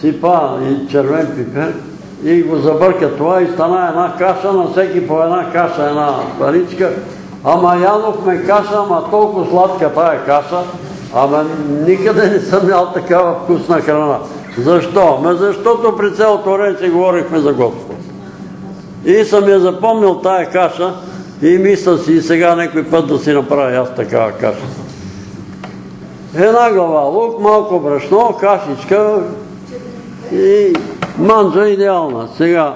сипа и червен пипер и го забърка това и стана една каша, на всеки по една каша, една паричка. Ама ядохме каша, ама толкова сладка тая каша, ама никъде не съм ял такава вкусна храна. Защо? Ме защото при цялото време си говорихме за Господ. И съм я запомнил тая каша и мисля си и сега някой път да си направя аз такава каша. Една глава лук, малко брашно, кашичка и манджа идеална. Сега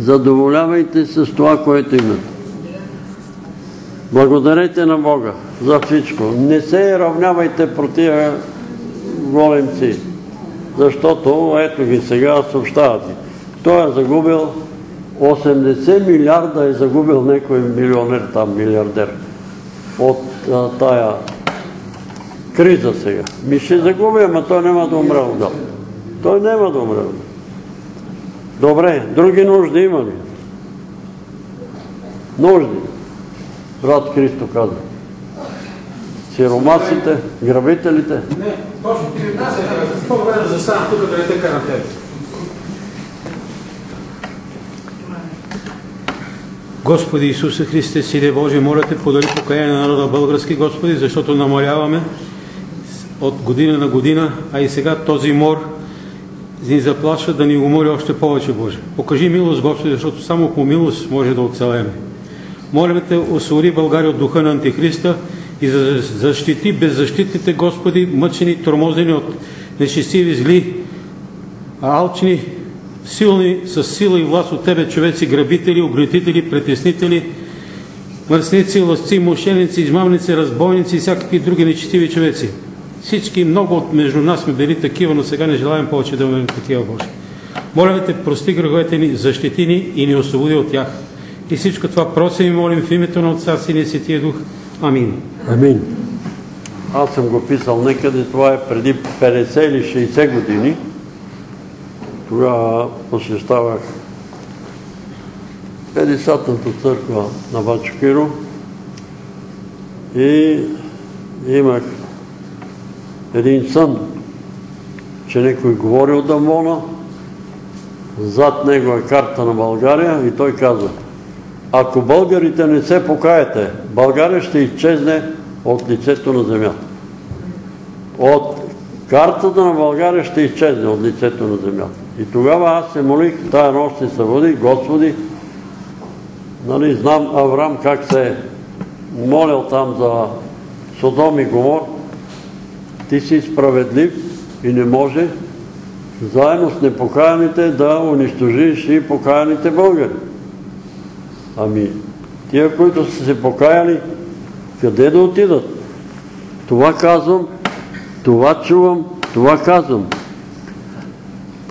задоволявайте се с това, което имате. Благодарете на Бога за всичко. Не се равнявайте против големци, защото ето ги сега съобщават. Той е загубил 80 милиарда е загубил някой милионер там, милиардер от а, тая криза сега. Ми ще загуби, ама той няма да умре гад. Той няма да умре от гад. Добре, други нужди има ли? Нужди. Брат Христо казва. Сиромасите, грабителите. Не, точно ти по-добре да застана тук да не те карам Господи Исусе Христе, Силе Божие, моля те, подари покаяние на народа български, Господи, защото намаляваме от година на година, а и сега този мор ни заплашва да ни умори още повече, Боже. Покажи милост, Господи, защото само по милост може да оцелеме. Молим те, освори България от духа на Антихриста и защити беззащитните Господи, мъчени, тормозени от нечестиви зли, алчни, силни, с сила и власт от Тебе, човеци, грабители, огнетители, притеснители, мърсници, лъсци, мошеници, измамници, разбойници и всякакви други нечестиви човеци. Всички, много от между нас сме били такива, но сега не желаем повече да бъдем такива, Боже. Моля те, прости греховете ни, защити ни и ни освободи от тях. И всичко това просим и молим в името на Отца, Сина и Светия Дух. Амин. Амин. Аз съм го писал некъде, това е преди 50 или 60 години. Тогава посещавах 50-та църква на Бачокиро и имах един сън, че някой говори от Дамона, зад него е карта на България и той казва ако българите не се покаяте, България ще изчезне от лицето на земята. От картата на България ще изчезне от лицето на земята. И тогава аз се молих, тая нощ се събуди, Господи, нали, знам Авраам как се е молил там за Содом и Гомор, ти си справедлив и не може заедно с непокаяните да унищожиш и покаяните българи. Ами, тия, които са се покаяли, къде да отидат? Това казвам, това чувам, това казвам.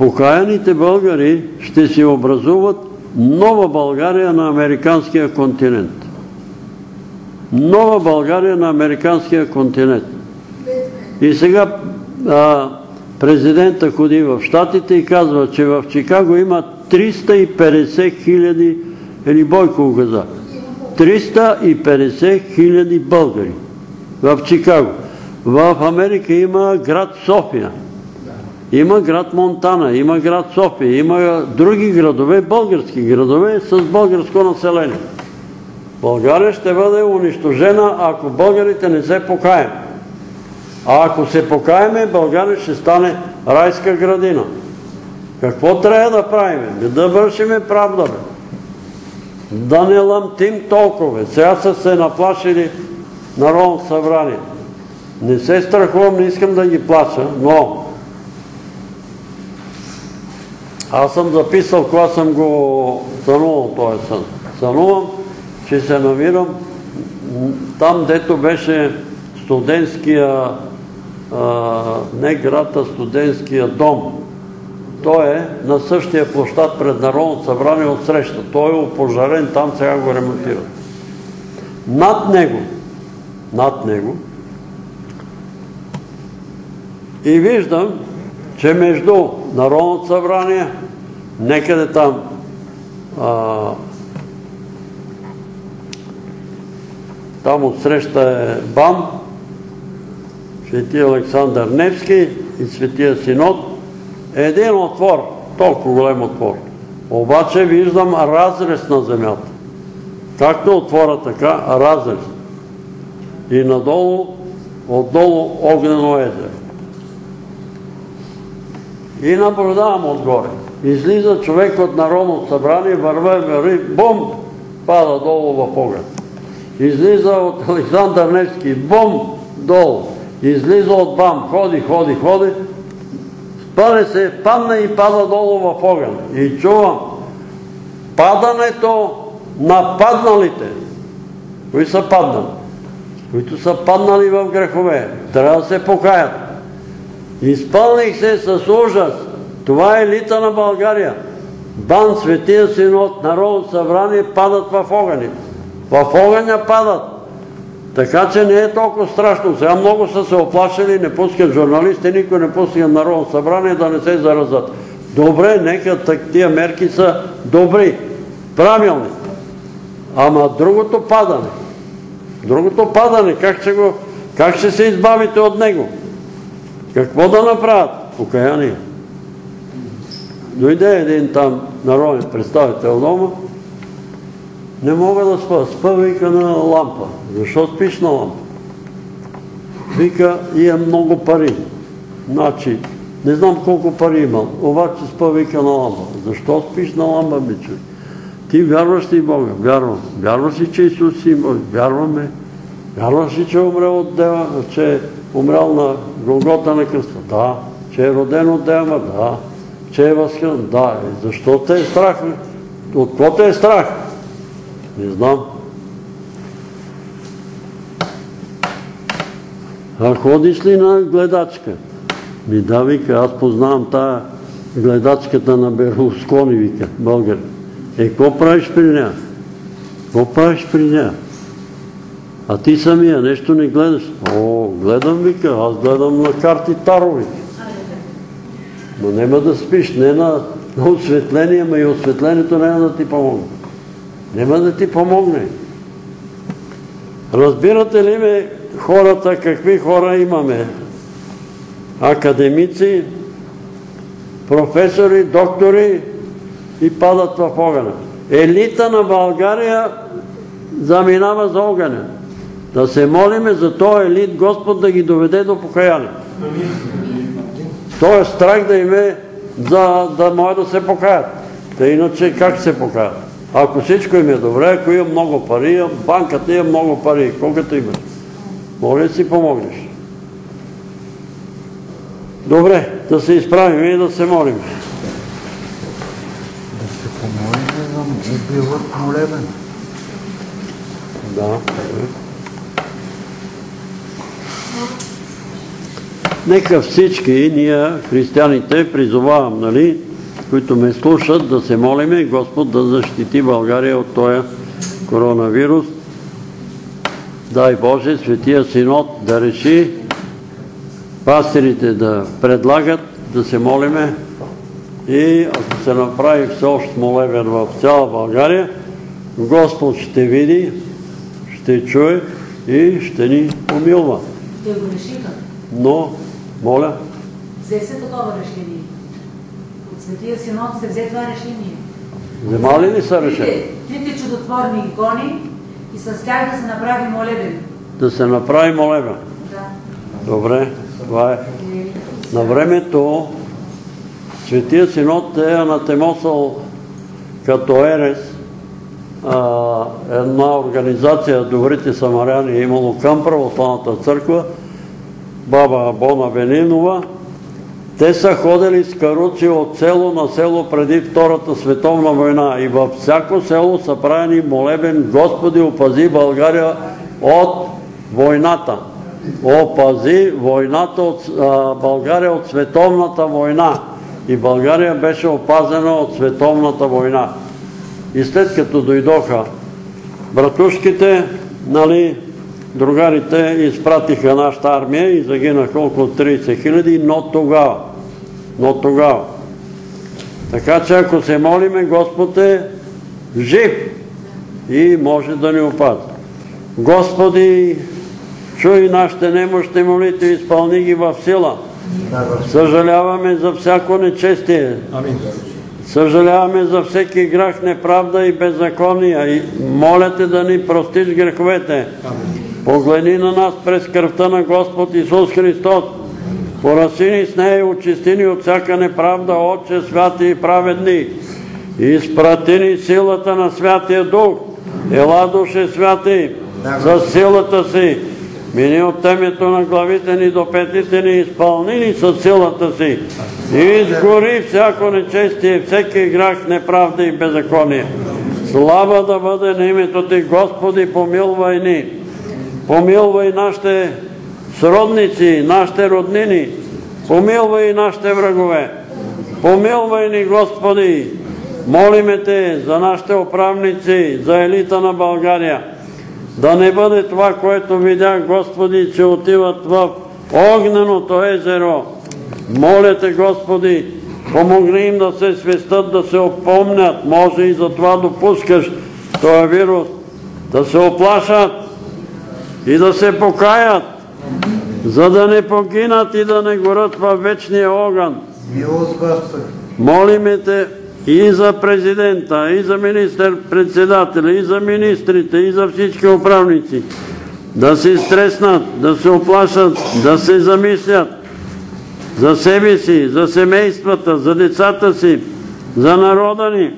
Покаяните българи ще си образуват нова България на американския континент. Нова България на американския континент. И сега а, президента ходи в Штатите и казва, че в Чикаго има 350 хиляди, или Бойко каза, 350 хиляди българи в Чикаго. В Америка има град София, има град Монтана, има град София, има други градове, български градове с българско население. България ще бъде унищожена, ако българите не се покаем. А ако се покаяме, България ще стане райска градина. Какво трябва да правим? Да вършиме правда. Да не лъмтим толкова. Сега са се наплашили Народно събрание. Не се страхувам, не искам да ги плаша, но аз съм записал, кога съм го сънувал този сън. Сънувам, че се намирам там, дето беше студентския, не град, а студентския дом. Той е на същия площад пред Народното събрание от среща. Той е опожарен, там сега го ремонтират. Над него, над него, и виждам, че между Народното събрание, некъде там а, там отсреща е БАМ, Свети Александър Невски и Светия Синод. Един отвор, толкова голем отвор. Обаче виждам разрез на земята. Както отвора, така разрез. И надолу, отдолу огнено езеро. И наблюдавам отгоре. Излиза човек от Народно събрание, върва, върви, бум, пада долу в огън. Излиза от Александър Невски, бум, долу. Излиза от БАМ, ходи, ходи, ходи. Спане се, падна и пада долу в огън. И чувам падането на падналите. Кои са паднали? Които са паднали в грехове. Трябва да се покаят. Изпълних се с ужас. Това е елита на България. Бан, Светия Синод, Народно събрание падат в огъните. В огъня падат. Така че не е толкова страшно. Сега много са се оплашили, не пускат журналисти, никой не пуска Народно събрание да не се заразат. Добре, нека тия мерки са добри, правилни. Ама другото падане, другото падане, как ще, как ще се избавите от него? Какво да направят? Покаяние. Дойде един там народен представител дома, не мога да спа. Спа, вика, на лампа. Защо спиш на лампа? Вика, имам много пари. Значи, не знам колко пари имам, обаче спа, вика, на лампа. Защо спиш на лампа, ми човек? Ти вярваш ли Бога? Вярвам. Вярваш ли, че Исус има? Вярваме. Вярваш ли, че е умрял от дева, че е умрял на Голгота на кръста? Да. Че е роден от дева? Да. Че е възхран? Да. Защо те е страх? От какво те е страх? Не знам. А ходиш ли на гледачка? Ми да, вика, аз познавам тая гледачката на Берлускони, вика, българ. Е, какво правиш при нея? Какво правиш при нея? А ти самия нещо не гледаш? О, гледам, вика, аз гледам на карти Тарови. Но нема да спиш, не на, на осветление, ма и осветлението няма да ти помогне. Нема да ти помогне. Разбирате ли ме хората, какви хора имаме? Академици, професори, доктори и падат в огъня. Елита на България заминава за огъня. Да се молиме за този елит Господ да ги доведе до покаяние. То е страх да им е за да могат да се покаят. Та иначе как се покаят? Ако всичко им е добре, ако има много пари, банката има много пари, колкото имаш. Може да си помогнеш. Добре, да се изправим и да се молим. Да се помолим за убиват молебен. Да. Нека всички ние, християните, призовавам, нали, които ме слушат, да се молиме Господ да защити България от този коронавирус. Дай Боже, Светия Синод да реши пастирите да предлагат, да се молиме и ако се направи все още молебен в цяла България, Господ ще види, ще чуе и ще ни помилва. Но, моля, Взе се такова решение. От Светия Синод се взе това решение. взема ли са решение? Трите, трите чудотворни икони и с тях да се направи молебен. Да се направи молебен. Да. Добре, това е. На времето Светия Синод е анатемосал като ерес а, една организация Добрите самаряни е имало към православната църква, баба Бона Венинова. Те са ходили с каруци от село на село преди Втората световна война и във всяко село са правени молебен Господи опази България от войната. Опази войната от България от световната война. И България беше опазена от световната война. И след като дойдоха братушките, нали, другарите изпратиха нашата армия и загинаха около 30 хиляди, но тогава, но тогава. Така че ако се молиме, Господ е жив и може да ни опази. Господи, чуй нашите немощни молитви, изпълни ги в сила. Съжаляваме за всяко нечестие. Съжаляваме за всеки грях, неправда и беззакония. И моля те да ни простиш греховете. Погледни на нас през кръвта на Господ Исус Христос. Порасини с нея и очисти ни от всяка неправда, Отче, святи и праведни. Изпрати ни силата на Святия Дух. Ела, Душе Святи, с силата си. Мини от темето на главите ни до петите ни, изпълни ни с силата си. И изгори всяко нечестие, всеки грях, неправда и беззаконие. Слава да бъде на името Ти, Господи, помилвай ни. Помилвай нашите сродници, нашите роднини. Помилвай нашите врагове. Помилвай ни, Господи. Молиме Те за нашите управници, за елита на България. Да не бъде това, което видях, Господи, че отиват в огненото езеро. Моля Те, Господи, помогни им да се свестат, да се опомнят. Може и за това допускаш този вирус. Да се оплашат и да се покаят, за да не погинат и да не горят във вечния огън. Молиме Те и за президента, и за министър-председателя, и за министрите, и за всички управници. Да се стреснат, да се оплашат, да се замислят за себе си, за семействата, за децата си, за народа ни.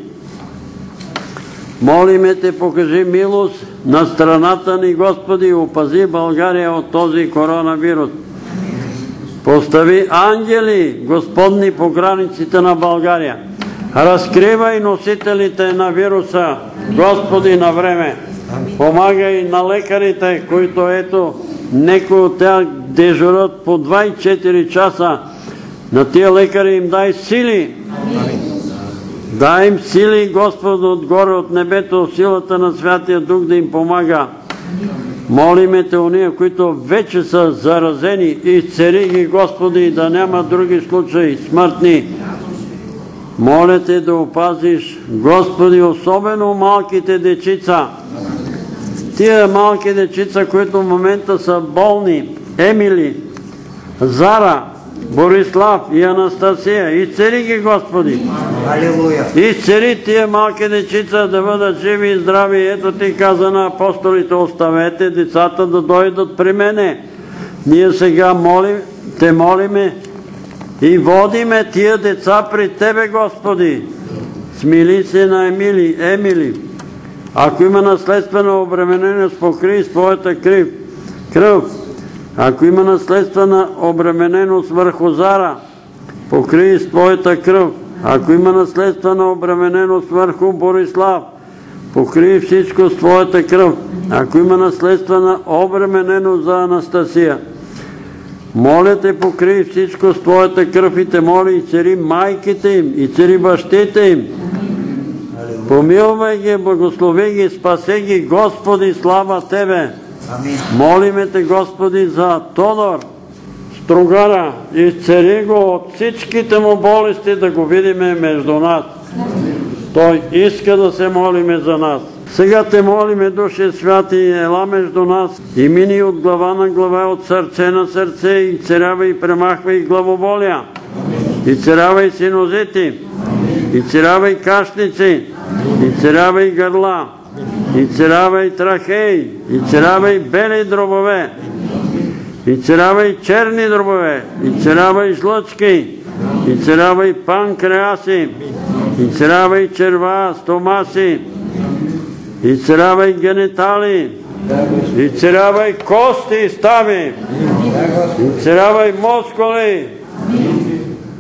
Молиме Те, покажи милост на страната ни, Господи, опази България от този коронавирус. Постави ангели, Господни, по границите на България. Разкривай носителите на вируса, Господи, на време. Помагай на лекарите, които ето, некои от тях дежурат по 24 часа. На тия лекари им дай сили. Дай им сили, Господ, отгоре от небето, силата на Святия Дух да им помага. Молиме Те уния, които вече са заразени, изцери ги, Господи, да няма други случаи смъртни. Моля Те да опазиш, Господи, особено малките дечица. Тия малки дечица, които в момента са болни, Емили, Зара, Борислав и Анастасия. Изцели ги, Господи. Алилуя. Изцели тия малки дечица да бъдат живи и здрави. Ето ти каза на апостолите, оставете децата да дойдат при мене. Ние сега молим, те молиме и водиме тия деца при Тебе, Господи. Смили се на Емили, Емили. Ако има наследствена обремененост, покри с Твоята крив, кръв. Ако има наследствена обремененост върху Зара, покри с Твоята кръв. Ако има наследствена обремененост върху Борислав, покри всичко с Твоята кръв. Ако има наследствена обремененост за Анастасия, моля те, покри всичко с Твоята кръв и те моли и цари майките им, и цари бащите им. Помилвай ги, благослови ги, спаси ги, Господи, слава Тебе. Молиме Те, Господи, за Тодор Стругара. Изцери го от всичките му болести да го видиме между нас. Той иска да се молиме за нас. Сега те молиме, Душе Святи, ела между нас и мини от глава на глава, от сърце на сърце и царява и премахва и главоболия. И царява и синозити. И царява и кашници. И царява и гърла. И царява и трахей. И царява и бели дробове. И царява и черни дробове. И царява и жлъчки. И царява и панкреаси. И царява и черва, стомаси. И царява и генитали. И царява и кости и стави. И царява и мускули.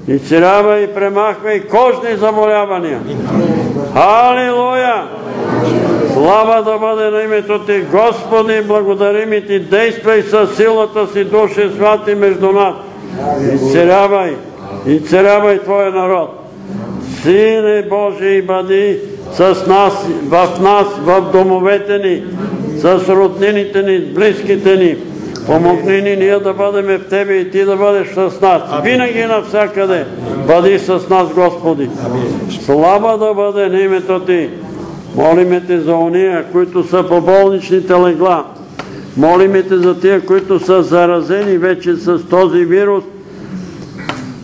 И царява и премахва и кожни заболявания. Халилуя! Слава да бъде на името Ти, Господи, благодарим и Ти, действай със силата си, Душе Святи, между нас. И царявай, и царявай Твоя народ. Сине Божий, бъди с нас, в нас, в домовете ни, с роднините ни, с близките ни. Помогни ни ние да бъдем в Тебе и Ти да бъдеш с нас. Винаги навсякъде бъди с нас, Господи. Слава да бъде на името Ти. Молиме те за ония, които са по болничните легла. Молиме те за тия, които са заразени вече с този вирус.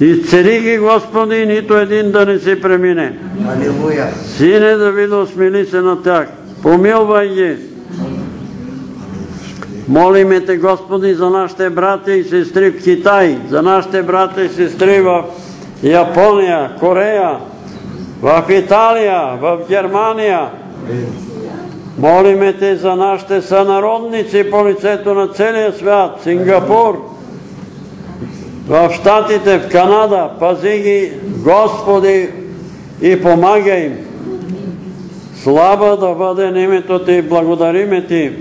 Изцели ги, Господи, нито един да не се премине. Алилуя. Сине Давидо, смили се на тях. Помилвай ги. Молиме те, Господи, за нашите братя и сестри в Китай, за нашите братя и сестри в Япония, Корея, в Италия, в Германия. Молиме те за нашите сънародници по лицето на целия свят, Сингапур, в Штатите, в Канада. Пази ги, Господи, и помагай им. Слава да бъде името Ти, благодариме Ти.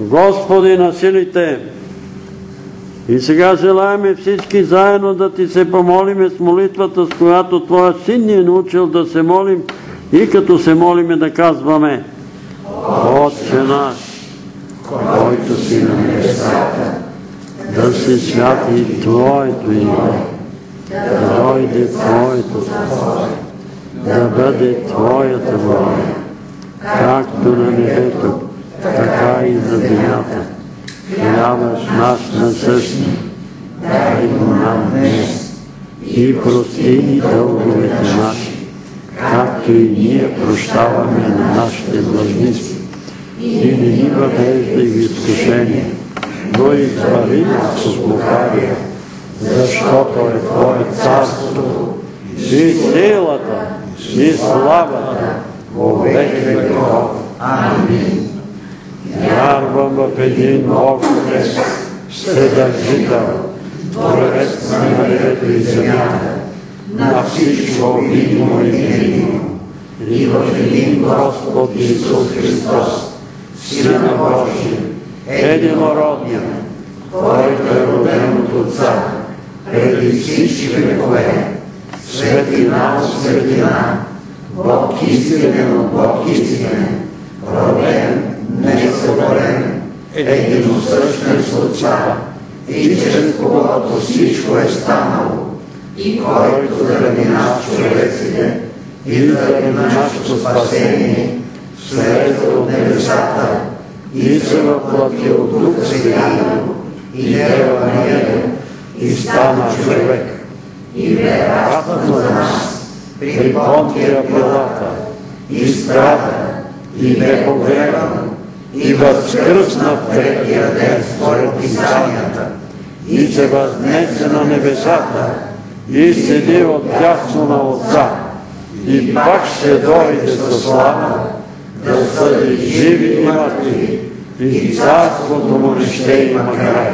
Господи на силите. И сега желаеме всички заедно да Ти се помолиме с молитвата, с която Твоя син ни е научил да се молим и като се молиме да казваме Отче наш, който си на небесата, да се святи Твоето име, да дойде Твоето царство, да бъде Твоята воля, както на небето, така и за земята. Хлябът наш насъщни, дай го нам днес и прости ни дълговете наши, както и ние прощаваме на нашите длъжници. И не ни въвеждай в изкушение, но избави нас от лукавия, защото е Твое царство и силата и славата во веки веков. Амин. Вярвам в един Бог Вседържител, Творец на небето и земята, на всичко видимо и невидимо, и в един Господ Исус Христос, Сина Божия, единородния, който е роден от Отца, преди всички векове, светлина от светлина, Бог истинен от Бог истинен, роден, несътворен, единосъщен с Отца, и чрез когото всичко е станало, и който заради нас човеците и заради нашето спасение слезе от небесата и се въплати от Дух Святия и Дева Мария и стана човек. И бе разпът за нас при Понтия Пилата и страда и бе погребан и възкръсна в третия ден според писанията. И се възнесе на небесата и седи от дясно на Отца. И пак ще дойде със слава да съди живи и мъртви и царството му не ще има край.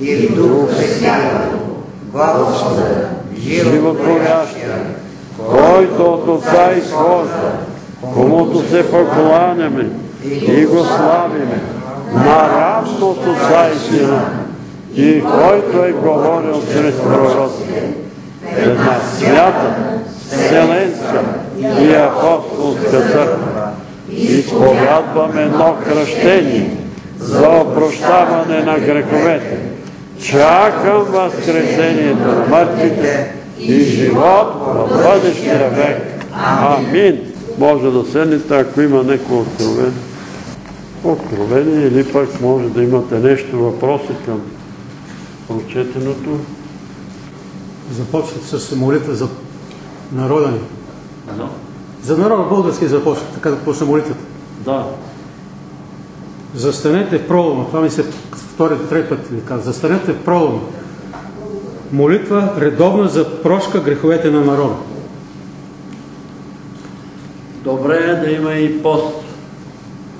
И Дух Святия, Господа, животворящия, който от Отца изхожда, комуто се покланяме и го славиме, наравно с Отца и и който е говорил чрез пророците, една свята, вселенска и апостолска църква. Изповядваме едно кръщение за опрощаване на греховете. Чакам възкресението на мъртвите и живот в бъдещия век. Амин. Може да седнете, ако има некои откровение. Откровение или пък може да имате нещо, въпроси към прочетеното. Започват с молитва за народа ни. Да. За народа български започва, така да почне молитвата. Да. Застанете в пролома. Това ми се втори, трети път ми казва. Застанете в пролома. Молитва редовна за прошка греховете на народа. Добре е да има и пост.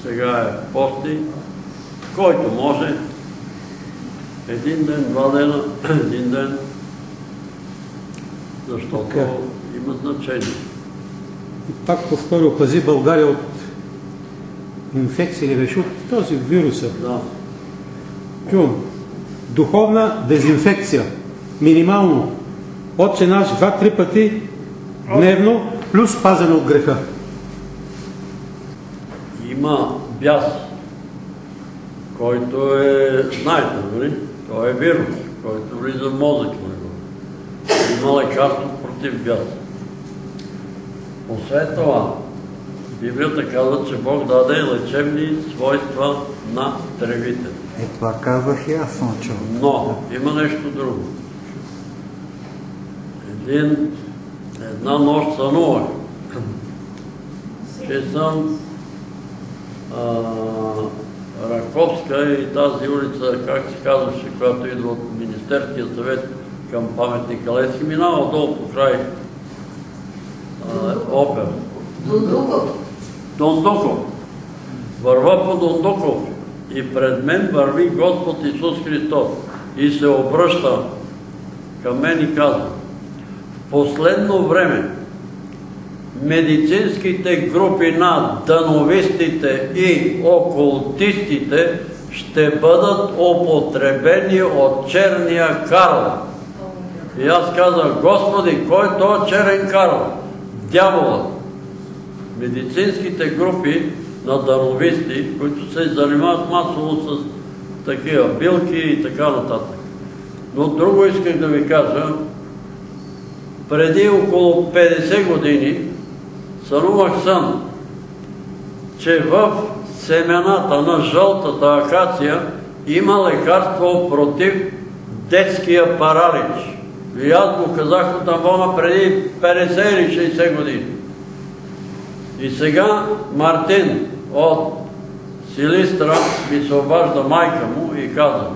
Сега е пости, който може един ден, два дена, един ден, защото Така. има значение. И пак повторя, опази България от инфекция или беше от този вируса. Да. Чувам. Духовна дезинфекция. Минимално. Отче наш два-три пъти дневно, плюс пазене от греха. Има бяс, който е, знаете, нали? Той е вирус, който влиза в мозък на го. Има лекарство против бяс. Освен това, Библията казва, че Бог даде лечебни свойства на тревите. Е, това казах и аз чул. Но има нещо друго. Един, една нощ сънувах, че съм Раковска и тази улица, как се казваше, която идва от Министерския съвет към паметника Лески, минава долу по край опера. Дондоков. Върва по Дондоков и пред мен върви Господ Исус Христос и се обръща към мен и казва в последно време медицинските групи на дановистите и окултистите ще бъдат употребени от черния Карл. И аз казах, Господи, кой е този черен Карл? Дяволът медицинските групи на дановисти, които се занимават масово с такива билки и така нататък. Но друго исках да ви кажа. Преди около 50 години сънувах сън, че в семената на жълтата акация има лекарство против детския паралич. И аз го казах от Амбона преди 50 или 60 години. И сега Мартин от Силистра ми се обажда майка му и казва,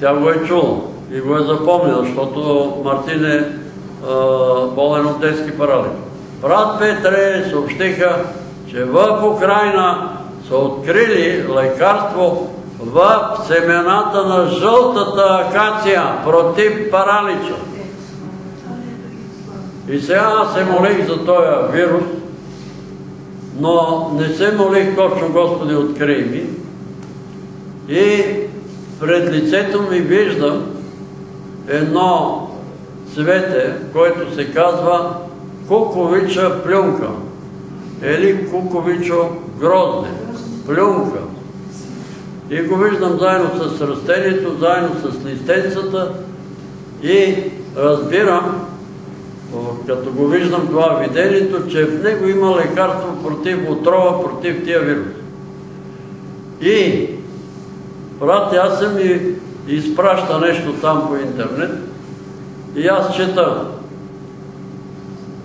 тя го е чула и го е запомнила, защото Мартин е болен от детски паралич. Брат Петре съобщиха, че в Украина са открили лекарство в семената на жълтата акация против паралича. И сега аз се молих за този вирус, но не се молих точно Господи открий ми. И пред лицето ми виждам едно цвете, което се казва куковича плюнка или куковичо грозне, плюнка. И го виждам заедно с растението, заедно с листенцата и разбирам, като го виждам това видението, че в него има лекарство против отрова, против тия вирус. И, брат, аз съм ми изпраща нещо там по интернет и аз чета.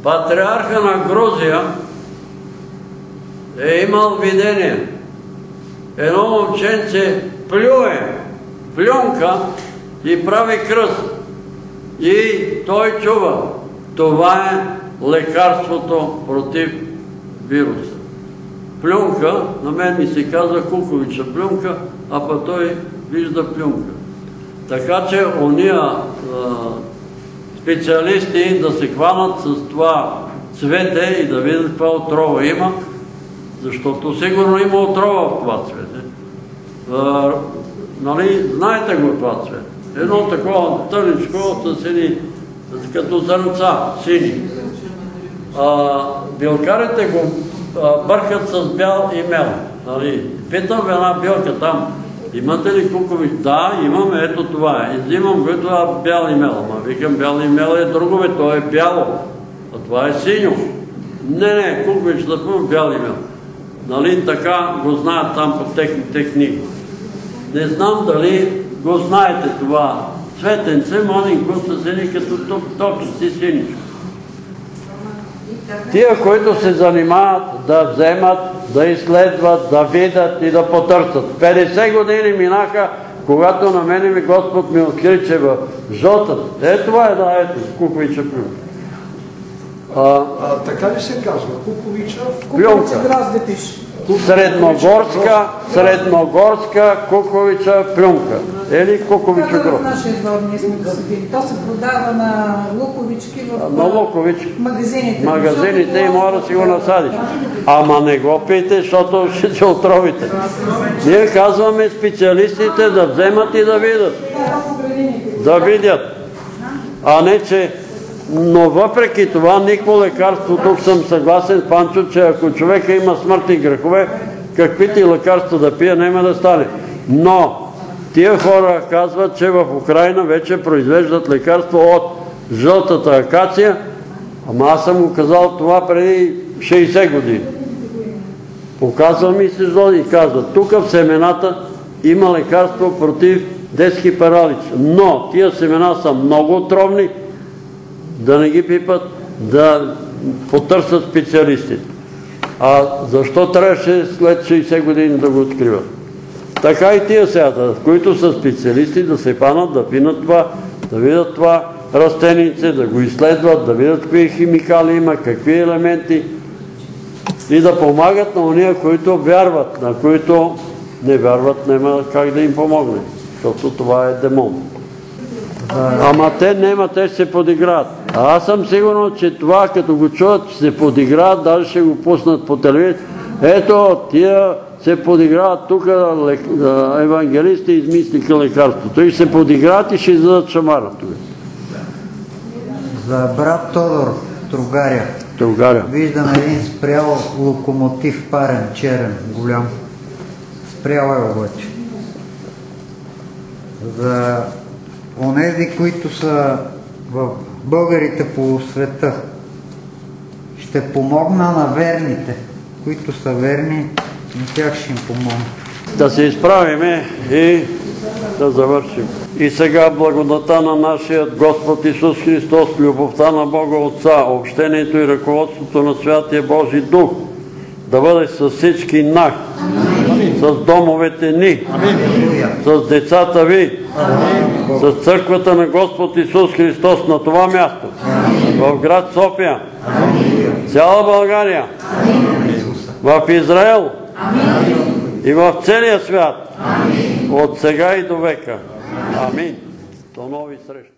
Патриарха на Грузия е имал видение. Едно момченце плюе, плюнка и прави кръст. И той чува. Това е лекарството против вируса. Плюнка, на мен ми се казва Куковича плюнка, а па той вижда плюнка. Така че ония специалисти да се хванат с това цвете и да видят каква отрова има, защото сигурно има отрова в това цвете. нали, знаете го това цвете. Едно такова тъничко с едни като зърнца, сини. билкарите го бъркат с бял и мел. Нали? Питам една билка там, имате ли кукови? Да, имаме, ето това е. Взимам го, това бял и мел. Ама викам, бял и мел е друго, бе, то е бяло. А това е синьо. Не, не, кукович да пъм бял и мел. Нали така го знаят там по техните книги. Не знам дали го знаете това цветенце, маленко с едни като точици синичко. Тия, които се занимават да вземат, да изследват, да видят и да потърсят. 50 години минаха, когато на мене ми Господ ми откри, че в жълтата. Е, това е, да, ето, куковича. А, така ли се казва? Куковича? Плюнка. Грозде пише. Средногорска, средногорска куковича плюнка. Или куковича Това в грозд. нашия двор ние сме го. То се продава на луковички в На лукович. магазините. магазините и може да си го насадиш. Ама не го пийте, защото ще се отровите. Ние казваме специалистите да вземат и да видят. Да видят. А не, че... Но въпреки това, никакво лекарство, тук съм съгласен с Панчо, че ако човека има смъртни грехове, каквито и лекарства да пие, няма да стане. Но тия хора казват, че в Украина вече произвеждат лекарство от жълтата акация, ама аз съм го казал това преди 60 години. Показва ми се зло и казва, тук в семената има лекарство против детски паралич. Но тия семена са много отровни, да не ги пипат, да потърсят специалистите. А защо трябваше след 60 години да го откриват? Така и тия сята, които са специалисти, да се панат, да пинат това, да видят това растенице, да го изследват, да видят какви химикали има, какви елементи и да помагат на уния, които вярват, на които не вярват, няма как да им помогне, защото това е демон. Ама те няма, те ще се подиграят. А аз съм сигурен, че това, като го чуят, ще се подиграят, даже ще го пуснат по телевизия. Ето, тия се подиграват тук, евангелисти измислиха лекарството. И се подиграят и ще издадат шамара тук. За брат Тодор, Тругаря. Тругаря. Виждам един спрял локомотив парен, черен, голям. Спрял е обаче. За онези, които са в българите по света, ще помогна на верните, които са верни, на тях ще им помогна. Да се изправиме и да завършим. И сега благодата на нашия Господ Исус Христос, любовта на Бога Отца, общението и ръководството на Святия Божий Дух да бъде с всички нас, с домовете ни, с децата ви, с църквата на Господ Исус Христос на това място, в град София, цяла България, в Израел. И в целия свят, от сега и до века. Амин. До нови срещи.